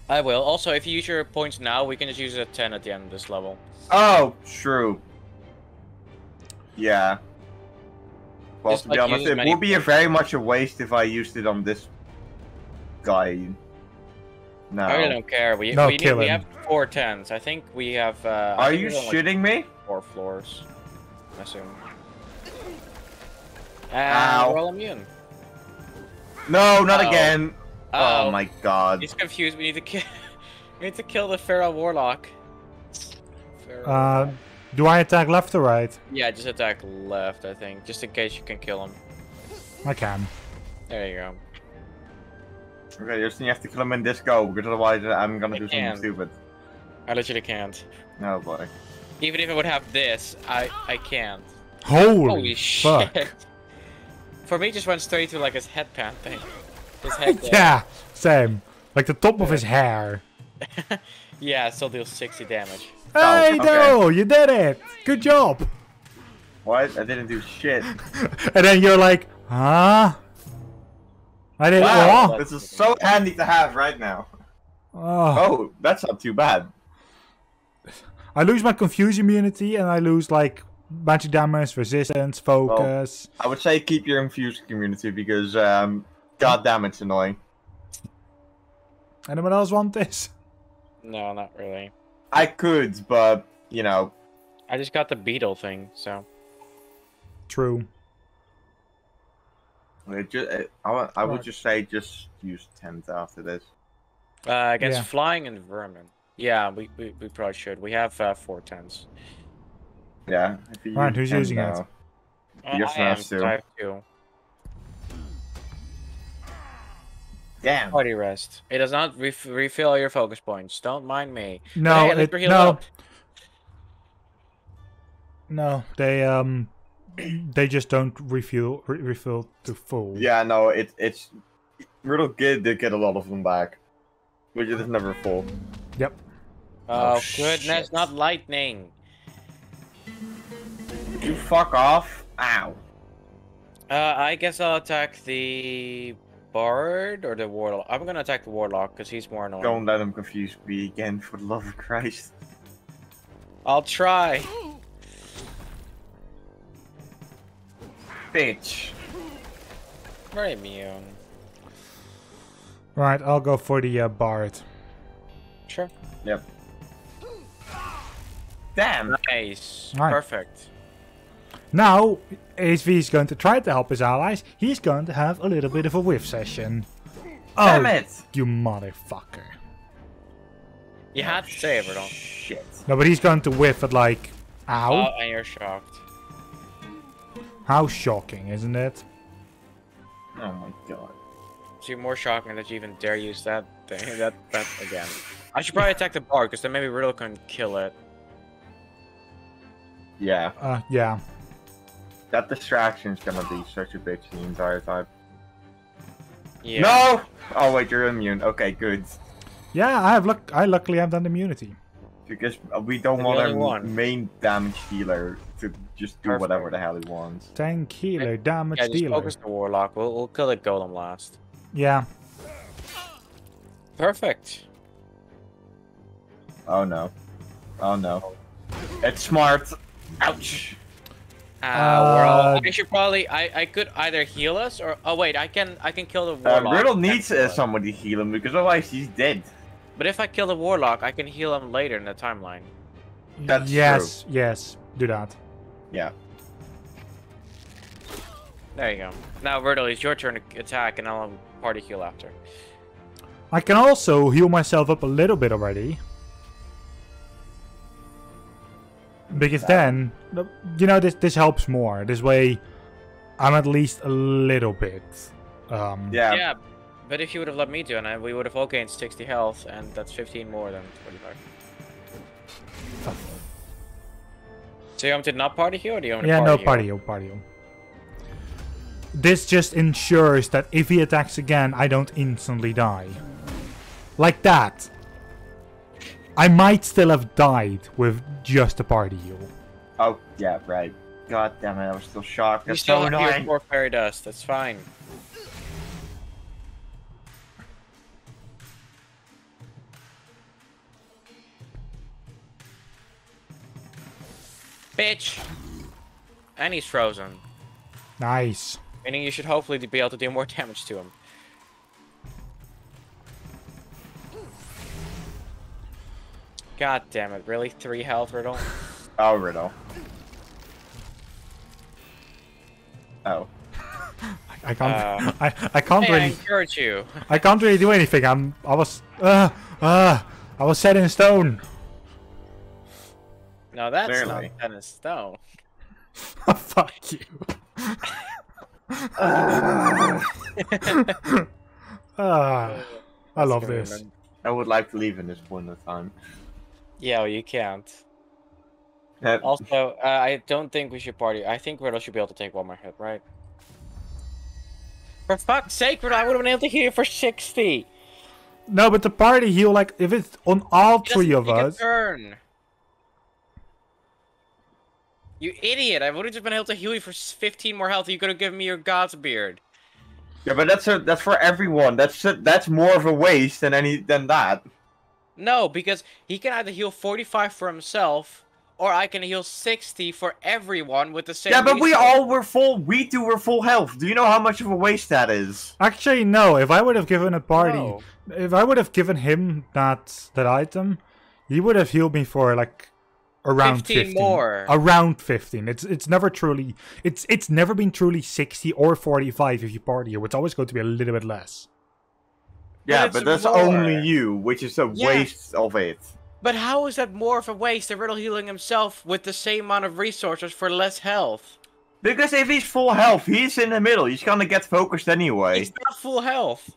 I will. Also, if you use your points now, we can just use a 10 at the end of this level. Oh, true. Yeah. Well, Just, to be like, honest, it would be a very much a waste if I used it on this guy. No. I really don't care. We, No, we, need, kill we have four tens. I think we have. Uh, Are you we're like, shitting me? Four floors. I assume. And Ow. we're all immune. No, not Uh-oh. again. Uh-oh. Oh my god. He's confused. We need to kill. we need to kill the feral warlock. Feral Uh, warlock. do I attack left or right? Yeah, just attack left. I think, just in case you can kill him. I can. There you go. Okay, you just you have to kill him in this go because otherwise I'm gonna I do can. something stupid. I literally can't. Oh boy. Even if I would have this, I I can't. Holy, Holy fuck. shit! For me, it just went straight to like his headband thing. His head. there. yeah, same. Like the top of his hair. yeah, it still deals 60 damage. Oh, Hey, okay. no, you did it. Good job. What? I didn't do shit. And then you're like, huh? I didn't. Wow, Oh, this is so handy to have right now. oh. Oh, that's not too bad. I lose my confuse immunity and I lose like magic damage, resistance, focus. I would say keep your confuse immunity because, um, god damn, it's annoying. Anyone else want this? No, not really. I could, but you know, I just got the beetle thing, so. True. it just, it, I, I would just say just use tens after this. Uh, against Yeah. flying and vermin. Yeah, we, we, we probably should. We have uh, four tens. Yeah. If Alright, who's 10 using it? now. Uh, Yes, I am, two. I have two. Damn. Party rest. It does not ref- refill your focus points. Don't mind me. No, hey, it, no, up. no. They um, they just don't refuel re- refill to full. Yeah, no, it, it's Riddle Kid did get a lot of them back, which is never full. Yep. Oh, Oh, goodness, shit. not lightning. You fuck off! Ow! Uh, I guess I'll attack the bard or the warlock. I'm gonna attack the warlock because he's more annoying. Don't let him confuse me again, for the love of Christ. I'll try. Bitch. Very immune. Right, I'll go for the uh, bard. Sure. Yep. Damn! Nice. Right. Perfect. Now, if he's going to try to help his allies, he's going to have a little bit of a whiff session. Damn oh, it! you motherfucker! You had to save it, don't. Shit. No, but he's going to whiff at like, ow! Oh, and you're shocked. How shocking, isn't it? Oh my god. It's even more shocking that you even dare use that thing. That that again. I should probably attack the bar, because then maybe Riddle can kill it. Yeah, Uh, yeah. That distraction's gonna be such a bitch the entire time. Yeah. No! Oh wait, you're immune. Okay, good. Yeah, I have luck. I luckily have done immunity. Because we don't You're want our one. main damage dealer to just do Perfect. whatever the hell he wants. Tank healer, damage Yeah, just dealer. focus the warlock. We'll, we'll kill the golem last. Yeah. Perfect. Oh no. Oh no. It's smart. Ouch. Uh, we're Uh, I should probably. I, I could either heal us or. Oh wait, I can I can kill the Uh, warlock. Riddle and needs heal uh, us. somebody to heal him because otherwise he's dead. But if I kill the warlock, I can heal him later in the timeline. That's yes, yes. Do that. Yeah. There you go. Now Riddle, it's your turn to attack, and I'll party heal after. I can also heal myself up a little bit already. Because then, you know, this this helps more. This way, I'm at least a little bit. Um, Yeah. Yeah. but if you would have let me do it, and we would have all gained 60 health, and that's 15 more than 45. So you want to not party heal, or do you want me Yeah, to no party heal? party heal. This just ensures that if he attacks again, I don't instantly die. Like that. I might still have died with just a party you. Oh, yeah, right. God damn it, I was still shocked. You still so have your annoying. four fairy dust, that's fine. Bitch! And he's frozen. Nice. Meaning you should hopefully be able to do more damage to him. God damn it, really? Three health, Riddle? Oh, Riddle. Oh. I can't. Uh, I, I can't Hey, I really. encourage you. I can't really do anything. I'm. I was. Uh. Uh. I was set in stone. No, that's Barely. not set in stone. Fuck you. Ah. I love this. I would like to leave in this point of time. Yeah, well, you can't. Uh, Also, uh, I don't think we should party. I think Riddle should be able to take one more hit, right? For fuck's sake, Riddle, I would have been able to heal you for 60! No, but the party heal, like, if it's on all He three doesn't of take a us. Turn. You idiot! I would have just been able to heal you for 15 more health. You could have given me your God's beard. yeah, but that's a, that's for everyone. That's a, that's more of a waste than any than that. No, because he can either heal 45 for himself, or I can heal 60 for everyone with the same. Yeah, but we all were full. We two were full health. Do you know how much of a waste that is? Actually, no. If I would have given a party, No. if I would have given him that that item, he would have healed me for like around 15 15 more. Around 15. It's it's never truly it's it's never been truly 60 or 45 if you party here. It's always going to be a little bit less. Yeah, it's but that's more. only you, which is a Yeah. waste of it. But how is that more of a waste than Riddle healing himself with the same amount of resources for less health? Because if he's full health, he's in the middle. He's gonna get focused anyway. He's not full health.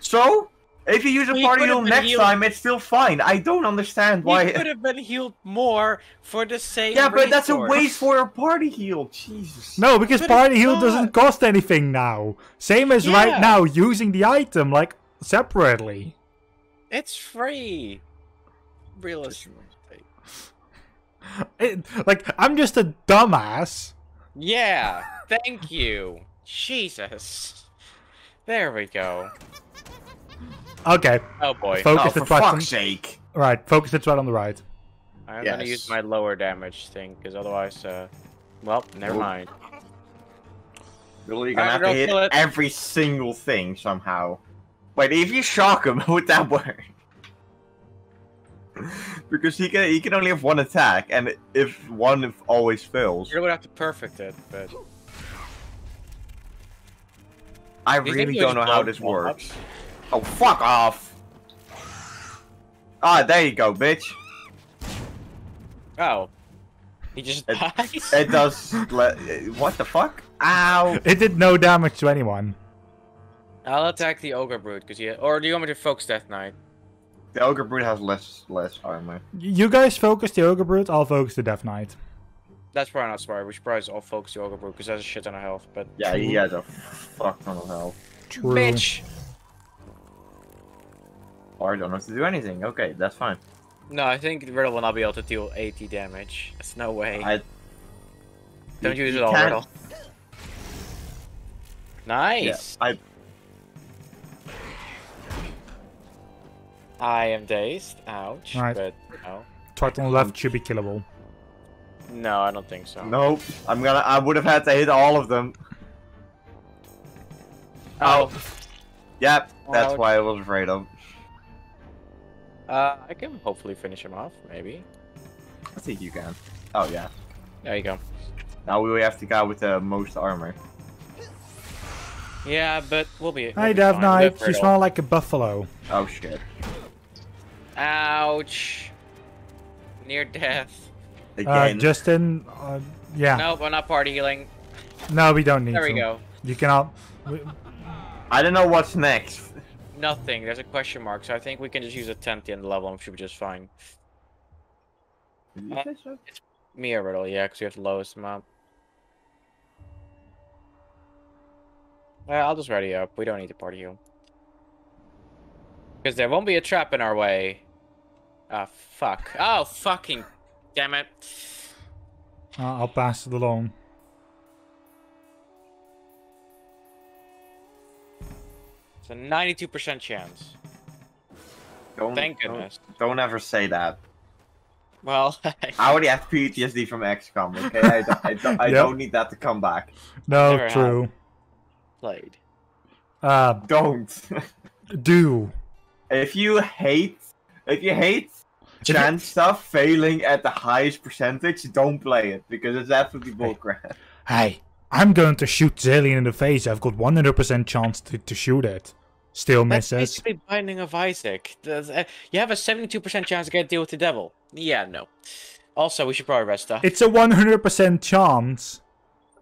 So, if you use a He party heal next healed- time, it's still fine. I don't understand He why. could have been healed more for the same. Yeah, but that's a waste for a party heal. Jesus. No, because But party heal not. doesn't cost anything now. Same as right now using the item like separately. It's free. Realistically. It, like I'm just a dumbass. Yeah, thank you. Jesus. There we go. Okay, Oh boy. focus Oh, the for threat on, fuck's sake. right. Focus the threat on the right. I'm gonna use my lower damage thing, because otherwise, uh... Well, never Nope. mind. Really, you're gonna Alright, have to hit it. every single thing somehow. Wait, if you shock him, would that work? because he can he can only have one attack, and if one always fails, You would have to perfect it, but... I Do really don't know how this works. up? Works. Oh, fuck off! Ah, there you go, bitch. Oh. He just It- dies? It does. what the fuck? Ow! It did no damage to anyone. I'll attack the Ogre Brute, because he... Or do you want me to focus Death Knight? The ogre brute has less less armor. You guys focus the ogre brute. I'll focus the death knight. That's probably not smart. We should probably all focus the Ogre Brute, because that's a shit ton of health, but... Yeah, he has a fuck ton of health. True. Bitch! Or I don't have to do anything. Okay, that's fine. No, I think Riddle will not be able to deal 80 damage. There's no way. I Don't you- use you it all, can't- Riddle. Yeah, Nice! I I am dazed. Ouch. Right. But no. Threat left should be killable. No, I don't think so. nope. I'm gonna. I would have had to hit all of them. Oh. Yep, that's I why I was afraid of. Uh, I can hopefully finish him off, maybe. I think you can. Oh yeah. There you go. Now we have the guy with the most armor. Yeah, but we'll be. we'll Hey, be Death fine. Knight, you smell like a buffalo. Oh shit. Ouch. Near death. Uh, Again. Justin, uh, yeah. Nope, I'm not party healing. No, we don't need There we to. go. You cannot. we- I don't know what's next. Nothing. There's a question mark, so I think we can just use a 10 the end level and should be just fine. Did you Uh, say so? Me or Riddle, yeah, because we have the lowest amount. Well, I'll just ready up. We don't need to party you. Because there won't be a trap in our way. Ah, fuck. Oh, fucking. Damn it. Uh, I'll pass it along. It's a 92% chance. Don't, Thank don't- goodness. Don't, ever say that. Well, I already have PTSD from XCOM. Okay, I, don't- I, don't, I Yep. don't need that to come back. No, Never true. played. Uh, Don't. do. if you hate, if you hate chance stuff failing at the highest percentage, don't play it because it's absolutely bullcrap. Hey, I'm going to shoot the alien in the face. I've got 100% chance to, to shoot it. Still misses. That's misses. basically Binding of Isaac. You have a 72% chance to get a deal with the devil. Yeah, no. Also, we should probably rest up. It's a 100% chance.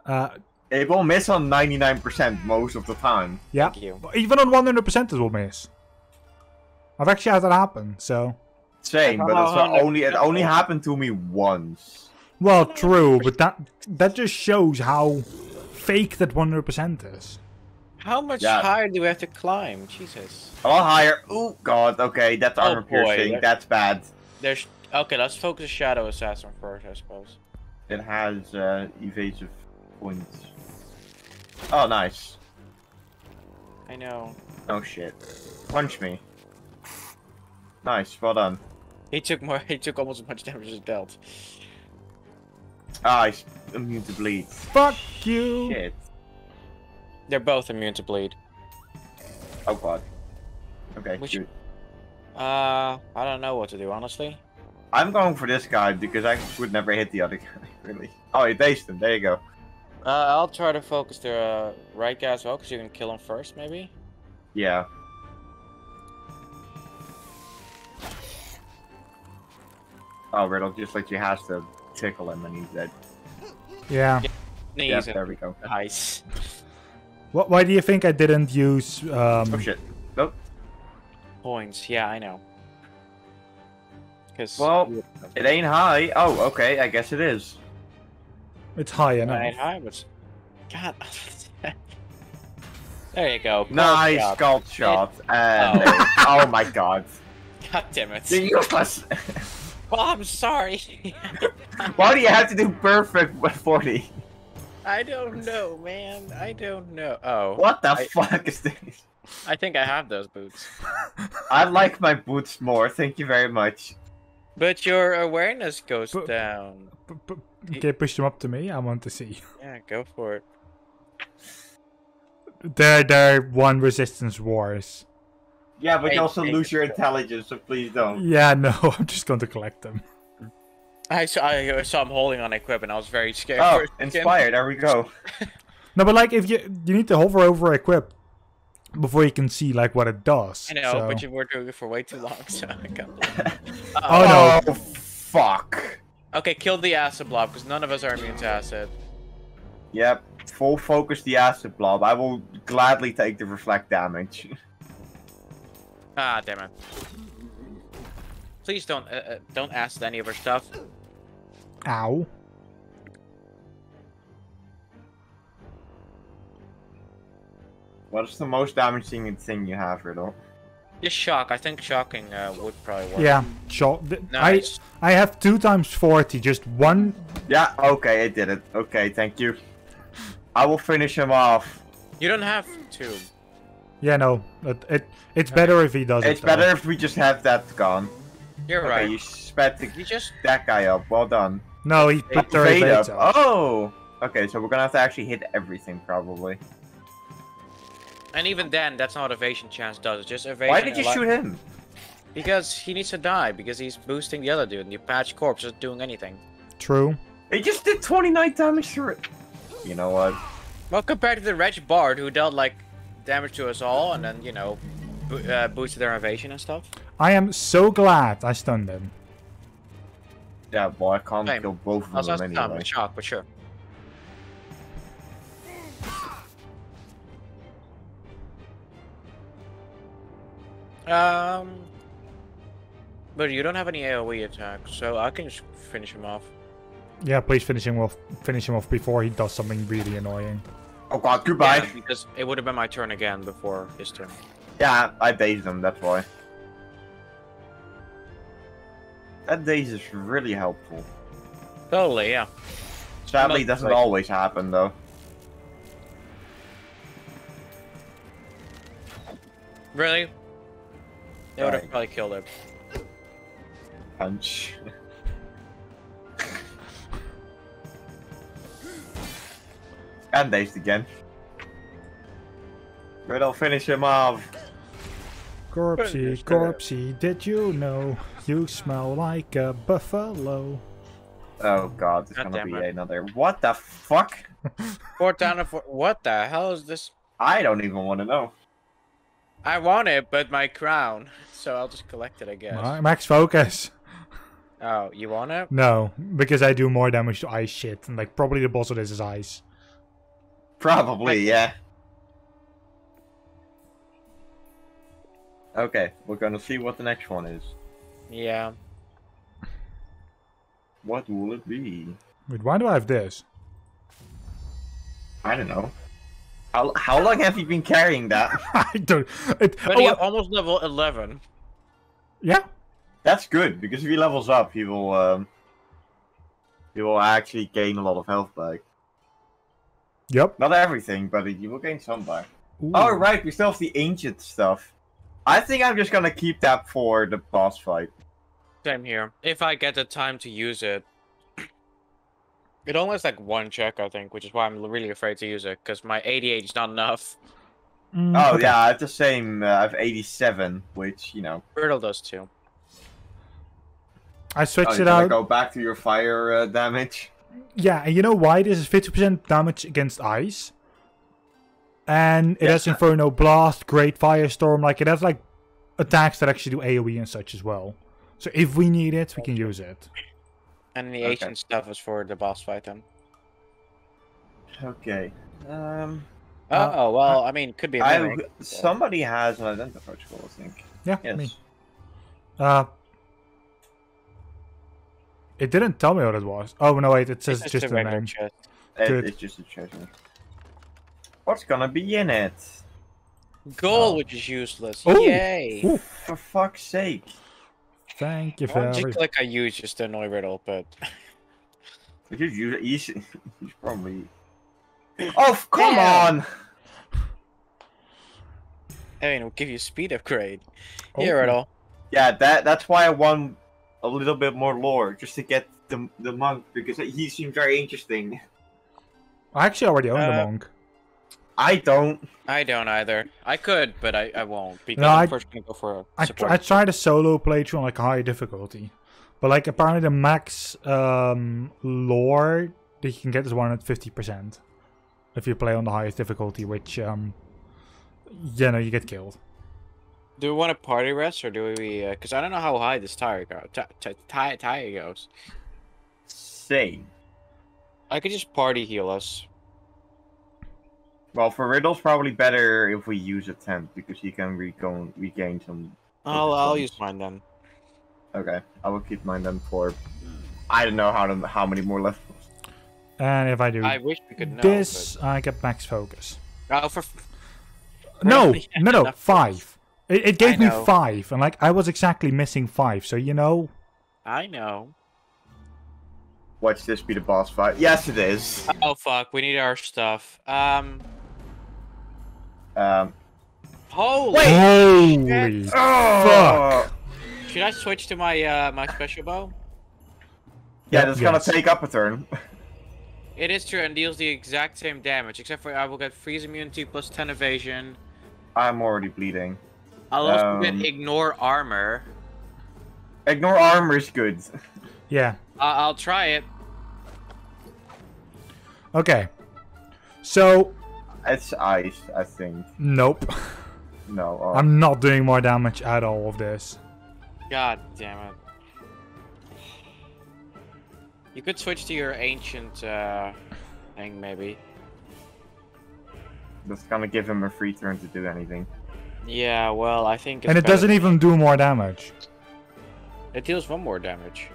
Uh, It will miss on 99% most of the time. yeah. Thank you. Even on 100% it will miss. I've actually had that happen, so. Same, but it's only it only happened to me once. Well, true, but that that just shows how fake that 100% is. How much Yeah. higher do we have to climb? Jesus. A lot higher. Oh god, okay, that's Oh, armor boy, piercing. that- That's bad. There's okay. Let's focus Shadow Assassin first, I suppose. It has uh, evasive points. Oh, nice. I know. Oh shit. Punch me. Nice, well done. He took more. He took almost as much damage as dealt. Ah, he's immune to bleed. Fuck you! Shit. They're both immune to bleed. Oh god. Okay, Which- shoot. Uh, I don't know what to do honestly. I'm going for this guy because I would never hit the other guy, really. Oh, he dazed him. There you go. Uh, I'll try to focus the uh, right guy as well, because you can kill him first, maybe. Yeah. Oh, Riddle just like you has to tickle him and he's dead. Yeah. Knees Yeah, there we go. Nice. What, why do you think I didn't use... Um, Oh shit. Nope. Points. Yeah, I know. Because Well, it ain't high. Oh, okay. I guess it is. It's high enough. Right, high, but God. there you go. Nice Cold scald shot. And oh. my god. God damn it. You're useless. Well, I'm sorry. Why do you have to do perfect with 40? I don't know, man. I don't know. Oh, What the I- fuck is this? I think I have those boots. I like my boots more. Thank you very much. But your awareness goes But- down. P- p- Okay, push them up to me. I want to see. Yeah, go for it. They're, they're one resistance wars. Yeah, but Hey, you also lose your intelligence, so please don't. Yeah, no, I'm just going to collect them. I saw, I saw him holding on equipment. I was very scared. Oh, for a second. inspired. There we go. No, but like if you you need to hover over equip before you can see like what it does. I know, so- but you were doing it for way too long, so I can't. Uh, Oh, no. Oh, fuck. Okay, kill the acid blob because none of us are immune to acid. Yep. Full focus the acid blob. I will gladly take the reflect damage. Ah, damn it. Please don't uh, uh, don't acid any of her stuff. Ow. What is the most damaging thing you have, Riddle? Just shock. I think shocking uh, would probably work. Yeah, sure. th- Nice. I I have two times forty. Just one. Yeah, okay, I did it. Okay, thank you. I will finish him off. You don't have to. Yeah, no. It, it it's better if he does It's it. though. better if we just have that gone. You're Okay, right. you sped the, You just that guy up. Well done. No, he put the Evade up. up. Oh! Okay, so we're gonna have to actually hit everything, probably. and even then, that's not evasion chance. Does it? Just evasion. Why did you shoot him? Because he needs to die. Because he's boosting the other dude, and the patch corpse isn't doing anything. True. He just did 29 damage to it. You know what? Well, compared to the wretched bard who dealt like damage to us all, and then you know, bo- uh, boosted their invasion and stuff. I am so glad I stunned him. Yeah, well, I can't Same. kill both I was of also them dumb anyway. with shock, but sure. Um, but you don't have any AOE attacks, so I can just finish him off. Yeah, please finish him off. Finish him off before he does something really annoying. Oh god, goodbye. Yeah, because it would have been my turn again before his turn. Yeah, I dazed him, that's why. That daze is really helpful. Totally, yeah. Sadly, Not doesn't like- always happen, though. Really? They would have Right. probably killed him. Punch. and dazed again. But I'll finish him off. Corpsey, Finish corpsey, did you know you smell like a buffalo? Oh god, it's God gonna be it. another. What the fuck? Fourth down and four. What the hell is this? I don't even want to know. I want it, but my crown. So I'll just collect it, I guess. Ma- Max focus. Oh, you want it? No, because I do more damage to ice shit, and like probably the boss of this is ice. Probably, yeah. Okay, we're gonna see what the next one is. Yeah. What will it be? Wait, why do I have this? I don't know. How, how long have you been carrying that? I don't. It, But oh, almost level 11. yeah, That's good because if he levels up, he will um, he will actually gain a lot of health back. Yep. Not everything, but you will gain some back. Ooh. Oh right, we still have the ancient stuff. I think I'm just gonna keep that for the boss fight. Same here. If I get the time to use it. It only has like one check, I think, which is why I'm really afraid to use it, because my 88 is not enough. Mm, Oh okay. yeah, I have the same. Uh, I have 87, which you know. Riddle does too. I Oh, switched you're it gonna out. go back to your fire uh, damage. Yeah, and you know why? This is 50% damage against ice. And it has Yeah. Inferno Blast, Great Firestorm, like it has like attacks that actually do AoE and such as well. So if we need it, we can use it. And the Okay. ancient stuff is for the boss fight then. Okay. Um, Uh, oh, well, I mean, could be a I mimic. somebody has an identifier scroll, I think. Yeah, Yes. me. Uh, it didn't tell me what it was. Oh no, wait, it says It's just a the name. chest. It- Good. it's just a treasure. What's gonna be in it? Gold, Oh. which is useless. Oh. Yay! Ooh, For fuck's sake! thank you Why don't very you click I use just to annoy Riddle, but Because you, you, should- you should probably. Oh, f- come Damn. on! I mean, it'll give you a speed upgrade. Oh. Here, Riddle. Yeah, that that's why I want a little bit more lore, just to get the the monk because he seems very interesting. I actually already own the Uh, monk. I don't. I don't either. I could, but I, I won't because No, I'm I- first gonna go for a I, tr- I tried a solo playthrough on like high difficulty, but like apparently the max um, lore that you can get is one at fifty percent if you play on the highest difficulty, which um, you know you get killed. Do we want a party rest or do we? Uh, because I don't know how high this tire go. T- t- tire tire goes. Same. I could just party heal us. Well, for Riddle's probably better if we use a tent because he can regain regain some. I'll I'll use mine then. Okay, I will keep mine then for. I don't know how to, how many more levels. And if I do I wish we could know. this, I get max focus. Oh, for. f- No, Really? no, no, Enough five. It, it gave me five, and like I was exactly missing five. So you know, I know. Watch this be the boss fight. Yes, it is. Oh fuck! We need our stuff. Um. Um. Holy. holy Oh! Should I switch to my uh my special bow? Yeah, Yep, that's gonna take up a turn. It is true and deals the exact same damage, except for I will get freeze immunity plus 10 evasion. I'm already bleeding. I'll also Um, get ignore armor. Ignore armor is good. yeah. I I'll try it. Okay. So It's ice, I think. nope, No. oh. I'm not doing more damage at all of this. God damn it. You could switch to your ancient uh, thing, maybe. That's gonna give him a free turn to do anything. Yeah, well, I think. It's and it doesn't even do more damage. It deals one more damage.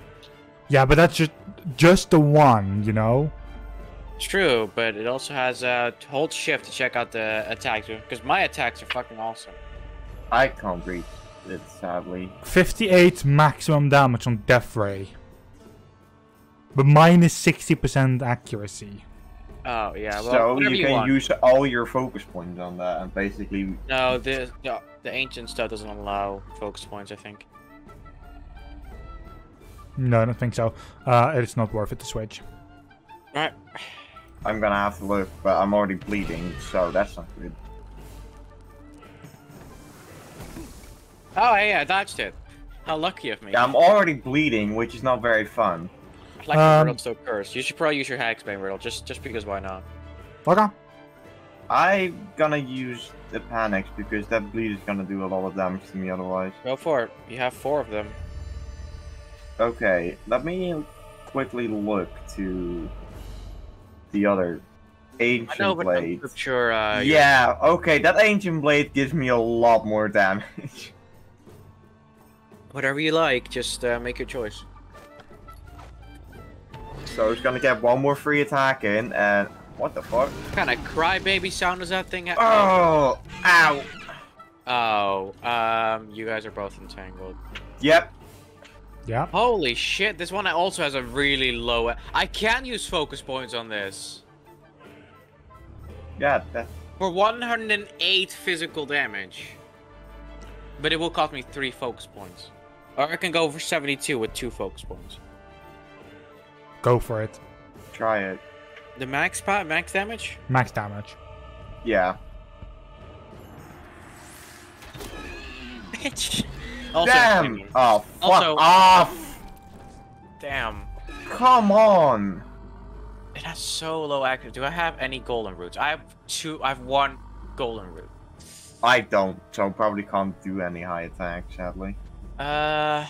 Yeah, but that's just just the one, you know. It's true, but it also has uh, hold shift to check out the attacks. Because my attacks are fucking awesome. I can't reach it, sadly. 58 maximum damage on Death Ray. But minus 60% accuracy. Oh yeah, well, so you you, can want. use all your focus points on that, and basically, No, the, the the ancient stuff doesn't allow focus points. I think. No, I don't think so. Uh, it's not worth it to switch. Right. I'm gonna have to look, but I'm already bleeding, so that's not good. Oh hey, I dodged it. How lucky of me. Yeah, I'm already bleeding, which is not very fun. Like Um, the riddle's so cursed. You should probably use your Hagsbane riddle, just just because why not? Okay. I'm gonna use the panax because that bleed is gonna do a lot of damage to me otherwise. Go for it. You have four of them. Okay, let me quickly look to the other I ancient know, but I'm blade. sure. Uh, you're- yeah, okay, that ancient blade gives me a lot more damage. Whatever you like, just uh, make your choice. So it's gonna get one more free attack in, and what the fuck? What kind of crybaby sound does that thing have? Oh, ow! Oh, um, you guys are both entangled. Yep, Yeah. Holy shit! This one also has a really low. I can use focus points on this yeah, that, for 108 physical damage. But it will cost me three focus points. Or I can go for 72 with two focus points. Go for it. Try it. The max pa- max damage? Max damage. Yeah. Bitch. Also, Damn! minions. Oh, fuck Also- off! Damn. Come on! It has so low accuracy. Do I have any golden roots? I have two. I have one golden root. I don't, so probably can't do any high attack, sadly. Uh,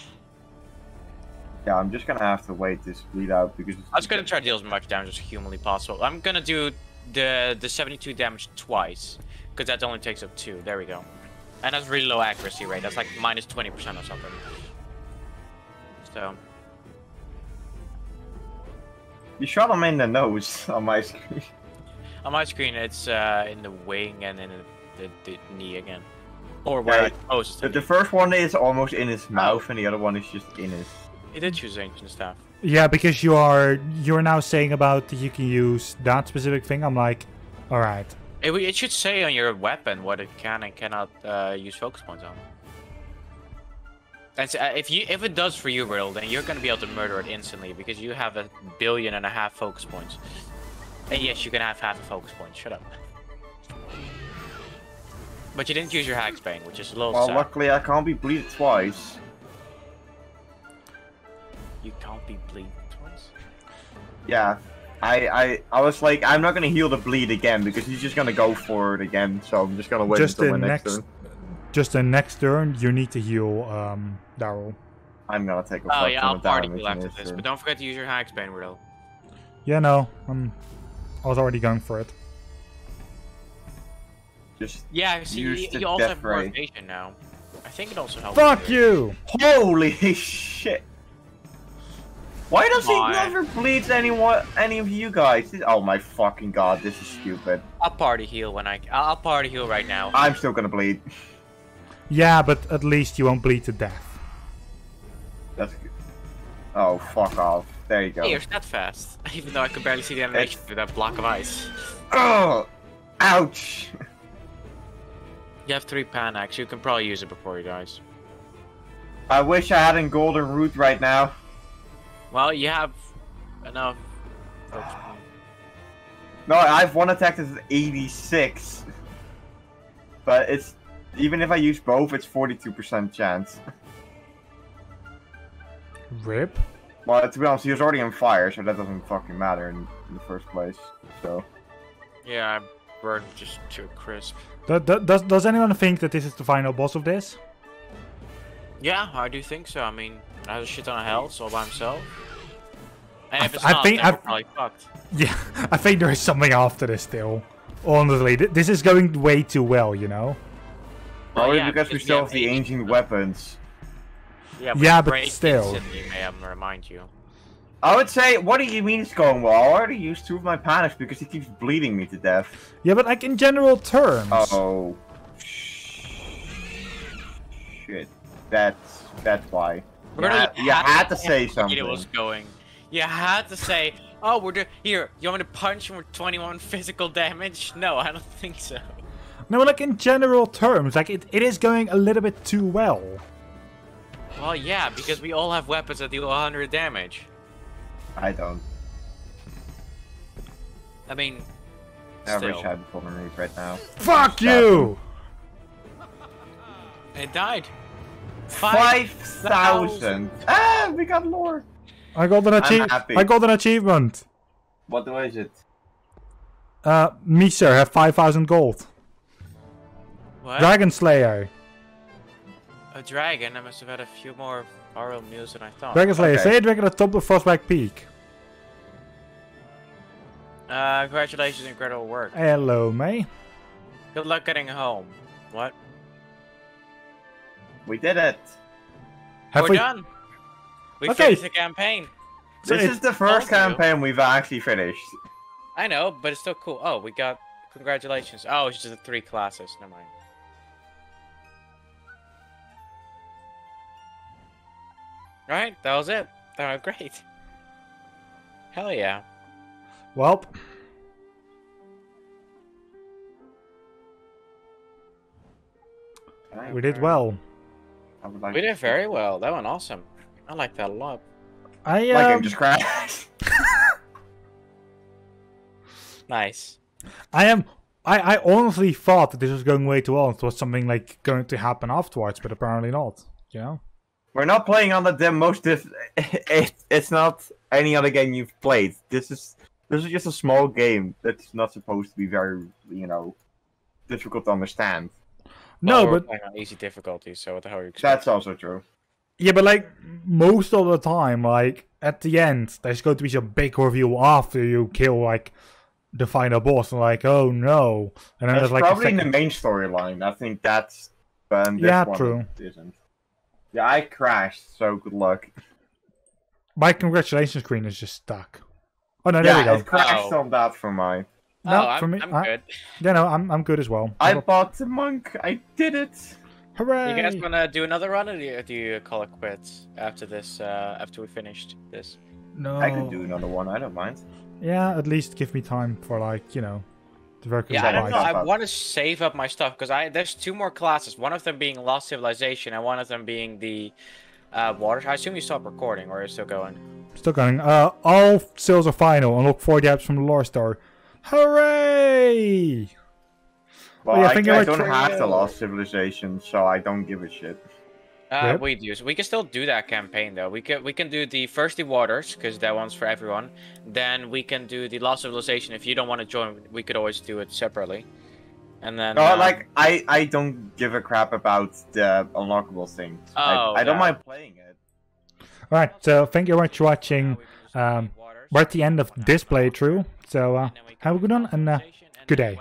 Yeah, I'm just gonna have to wait this bleed out because it's I was gonna try to deal as much damage as humanly possible. I'm gonna do the the 72 damage twice, because that only takes up two. There we go. And that's really low accuracy rate. That's like minus 20% or something. So, You shot him in the nose on my screen. on my screen, it's uh, in the wing and in the, the, the knee again. Or where Yeah, it poses The, the first one is almost in his mouth, and the other one is just in his. It did choose ancient staff. Yeah, because you are you're now saying about that you can use that specific thing. I'm like, all right. It, it should say on your weapon what it can and cannot uh, use focus points on. And so, uh, if you if it does for you, Riddle, then you're gonna be able to murder it instantly because you have a billion and a half focus points. And yes, you can have half a focus point. Shut up. But you didn't use your Hagsbane, which is a little Well, sad. luckily I can't be bleeded twice. You can't be bleeding twice. Yeah, I, I, I was like, I'm not gonna heal the bleed again because he's just gonna go for it again. So I'm just gonna wait just until the my next, next, turn. just the next turn, you need to heal um, Daryl. I'm gonna take a Oh yeah, I'll of party damage heal after this this, turn. but don't forget to use your Hagsbane, Riddle. Yeah, no, I'm. I was already going for it. Just Yeah, see, you, you also Death have Ray. now. I think it also helps. Fuck you! holy shit! Why does he never bleed anyone, any of you guys? This- Oh my fucking god, this is stupid. I'll party heal when I. I'll I'll party heal right now. I'm still gonna bleed. Yeah, but at least you won't bleed to death. That's good. Oh fuck off. There you go. Hey, you're steadfast. Even though I could barely see the animation through that block of ice. Oh, ouch. You have three Panax. You can probably use it before he dies. I wish I had a golden root right now. Well, you have enough. No, I have one attack that's 86. But it's even if I use both, it's 42% chance. Rip. Well, to be honest, he was already on fire, so that doesn't fucking matter in, in the first place. So Yeah, I burned just to a crisp. Do- do- Does Does anyone think that this is the final boss of this? Yeah, I do think so. I mean, I has a shit ton of health all by himself. And I if it's th- I not, think I- we're probably fucked. Yeah, I think there is something after this still. Honestly, this is going way too well, you know. Well, probably yeah, because we because we still have have the ancient ancient weapons. weapons. Yeah, Yeah, but still. instantly may have remind you. I would say, what do you mean it's going well? I already used two of my Panax because he keeps bleeding me to death. Yeah, but like in general terms. Oh. That's that's why. You, Really, had, you had to say something. It was going. You had to say, "Oh, we're doing here." You want me to punch him with 21 physical damage? No, I don't think so. No, like in general terms, like it, it is going a little bit too well. Well, yeah, because we all have weapons that deal 100 damage. I don't. I mean, I wish still. I had golden reef right now. Fuck Stab you! it died. Five thousand. Ah, we got lore. I got an achievement. happy. I got an achievement. What is it? Uh, me sir, have five thousand gold. What? Dragon Slayer. A dragon? I must have had a few more RL meals than I thought. Dragon Slayer. okay. Say a dragon at the top of Frostback Peak. Uh, congratulations, incredible work. Hello, May. Good luck getting home. What? We did it. Have We're we? done. We Okay. finished the campaign. So this is the first Told you. campaign we've actually finished. I know, but it's still cool. Oh, we got congratulations. Oh, it's just the three classes. Never mind. Right, that was it. Oh, great. Hell yeah. Well, we did well. I would like We did very well. That went awesome. I like that a lot. I My game um, just crashed. Nice. I am. I, I honestly thought that this was going way too well. It was something like going to happen afterwards, but apparently not. You know. We're not playing on the, the most. Diff- it, it's not any other game you've played. This is this is just a small game that's not supposed to be very, you know, difficult to understand. No, Well, but playing on easy difficulty, so what the hell are you expect? That's also true. yeah, but like most of the time, like at the end, there's going to be some big reveal after you kill like the final boss. And like, oh no, and then That's there's like a probably in the main storyline. I think that's. Um, this Yeah, one true. Isn't. Yeah, I crashed. So good luck. my congratulations screen is just stuck. Oh no, there yeah, we go. it crashed Oh. on that for mine. No, oh, I'm, for me, I'm I- good. Yeah, no, I'm I'm good as well. I bought the monk. I did it. Hooray! You guys wanna do another run, or do you, do you call it quits after this? Uh, after we finished this? no, I can do another one. I don't mind. Yeah, at least give me time for like you know, the very Yeah, I don't know. Right. I want to save up my stuff because I there's two more classes. One of them being Lost Civilization, and one of them being the uh, Water. I assume you stopped recording, or are you still going? Still going. Uh, all sales are final. Unlock 40 apps from the lore store. Hooray! Well, yeah, I I, think I, I like don't have the Lost Civilization, so I don't give a shit. Uh, Yep. we do. So we can still do that campaign though. We can we can do the Thirsty Waters because that one's for everyone. Then we can do the Lost Civilization. If you don't want to join, we could always do it separately. And then No, uh, like I, I don't give a crap about the unlockable things. Oh, I, I don't yeah. mind playing it. Alright, so thank you very much for watching. we Um, Thirsty Waters, We're at the end of this playthrough, so uh, And then we can have a good one and uh, good day.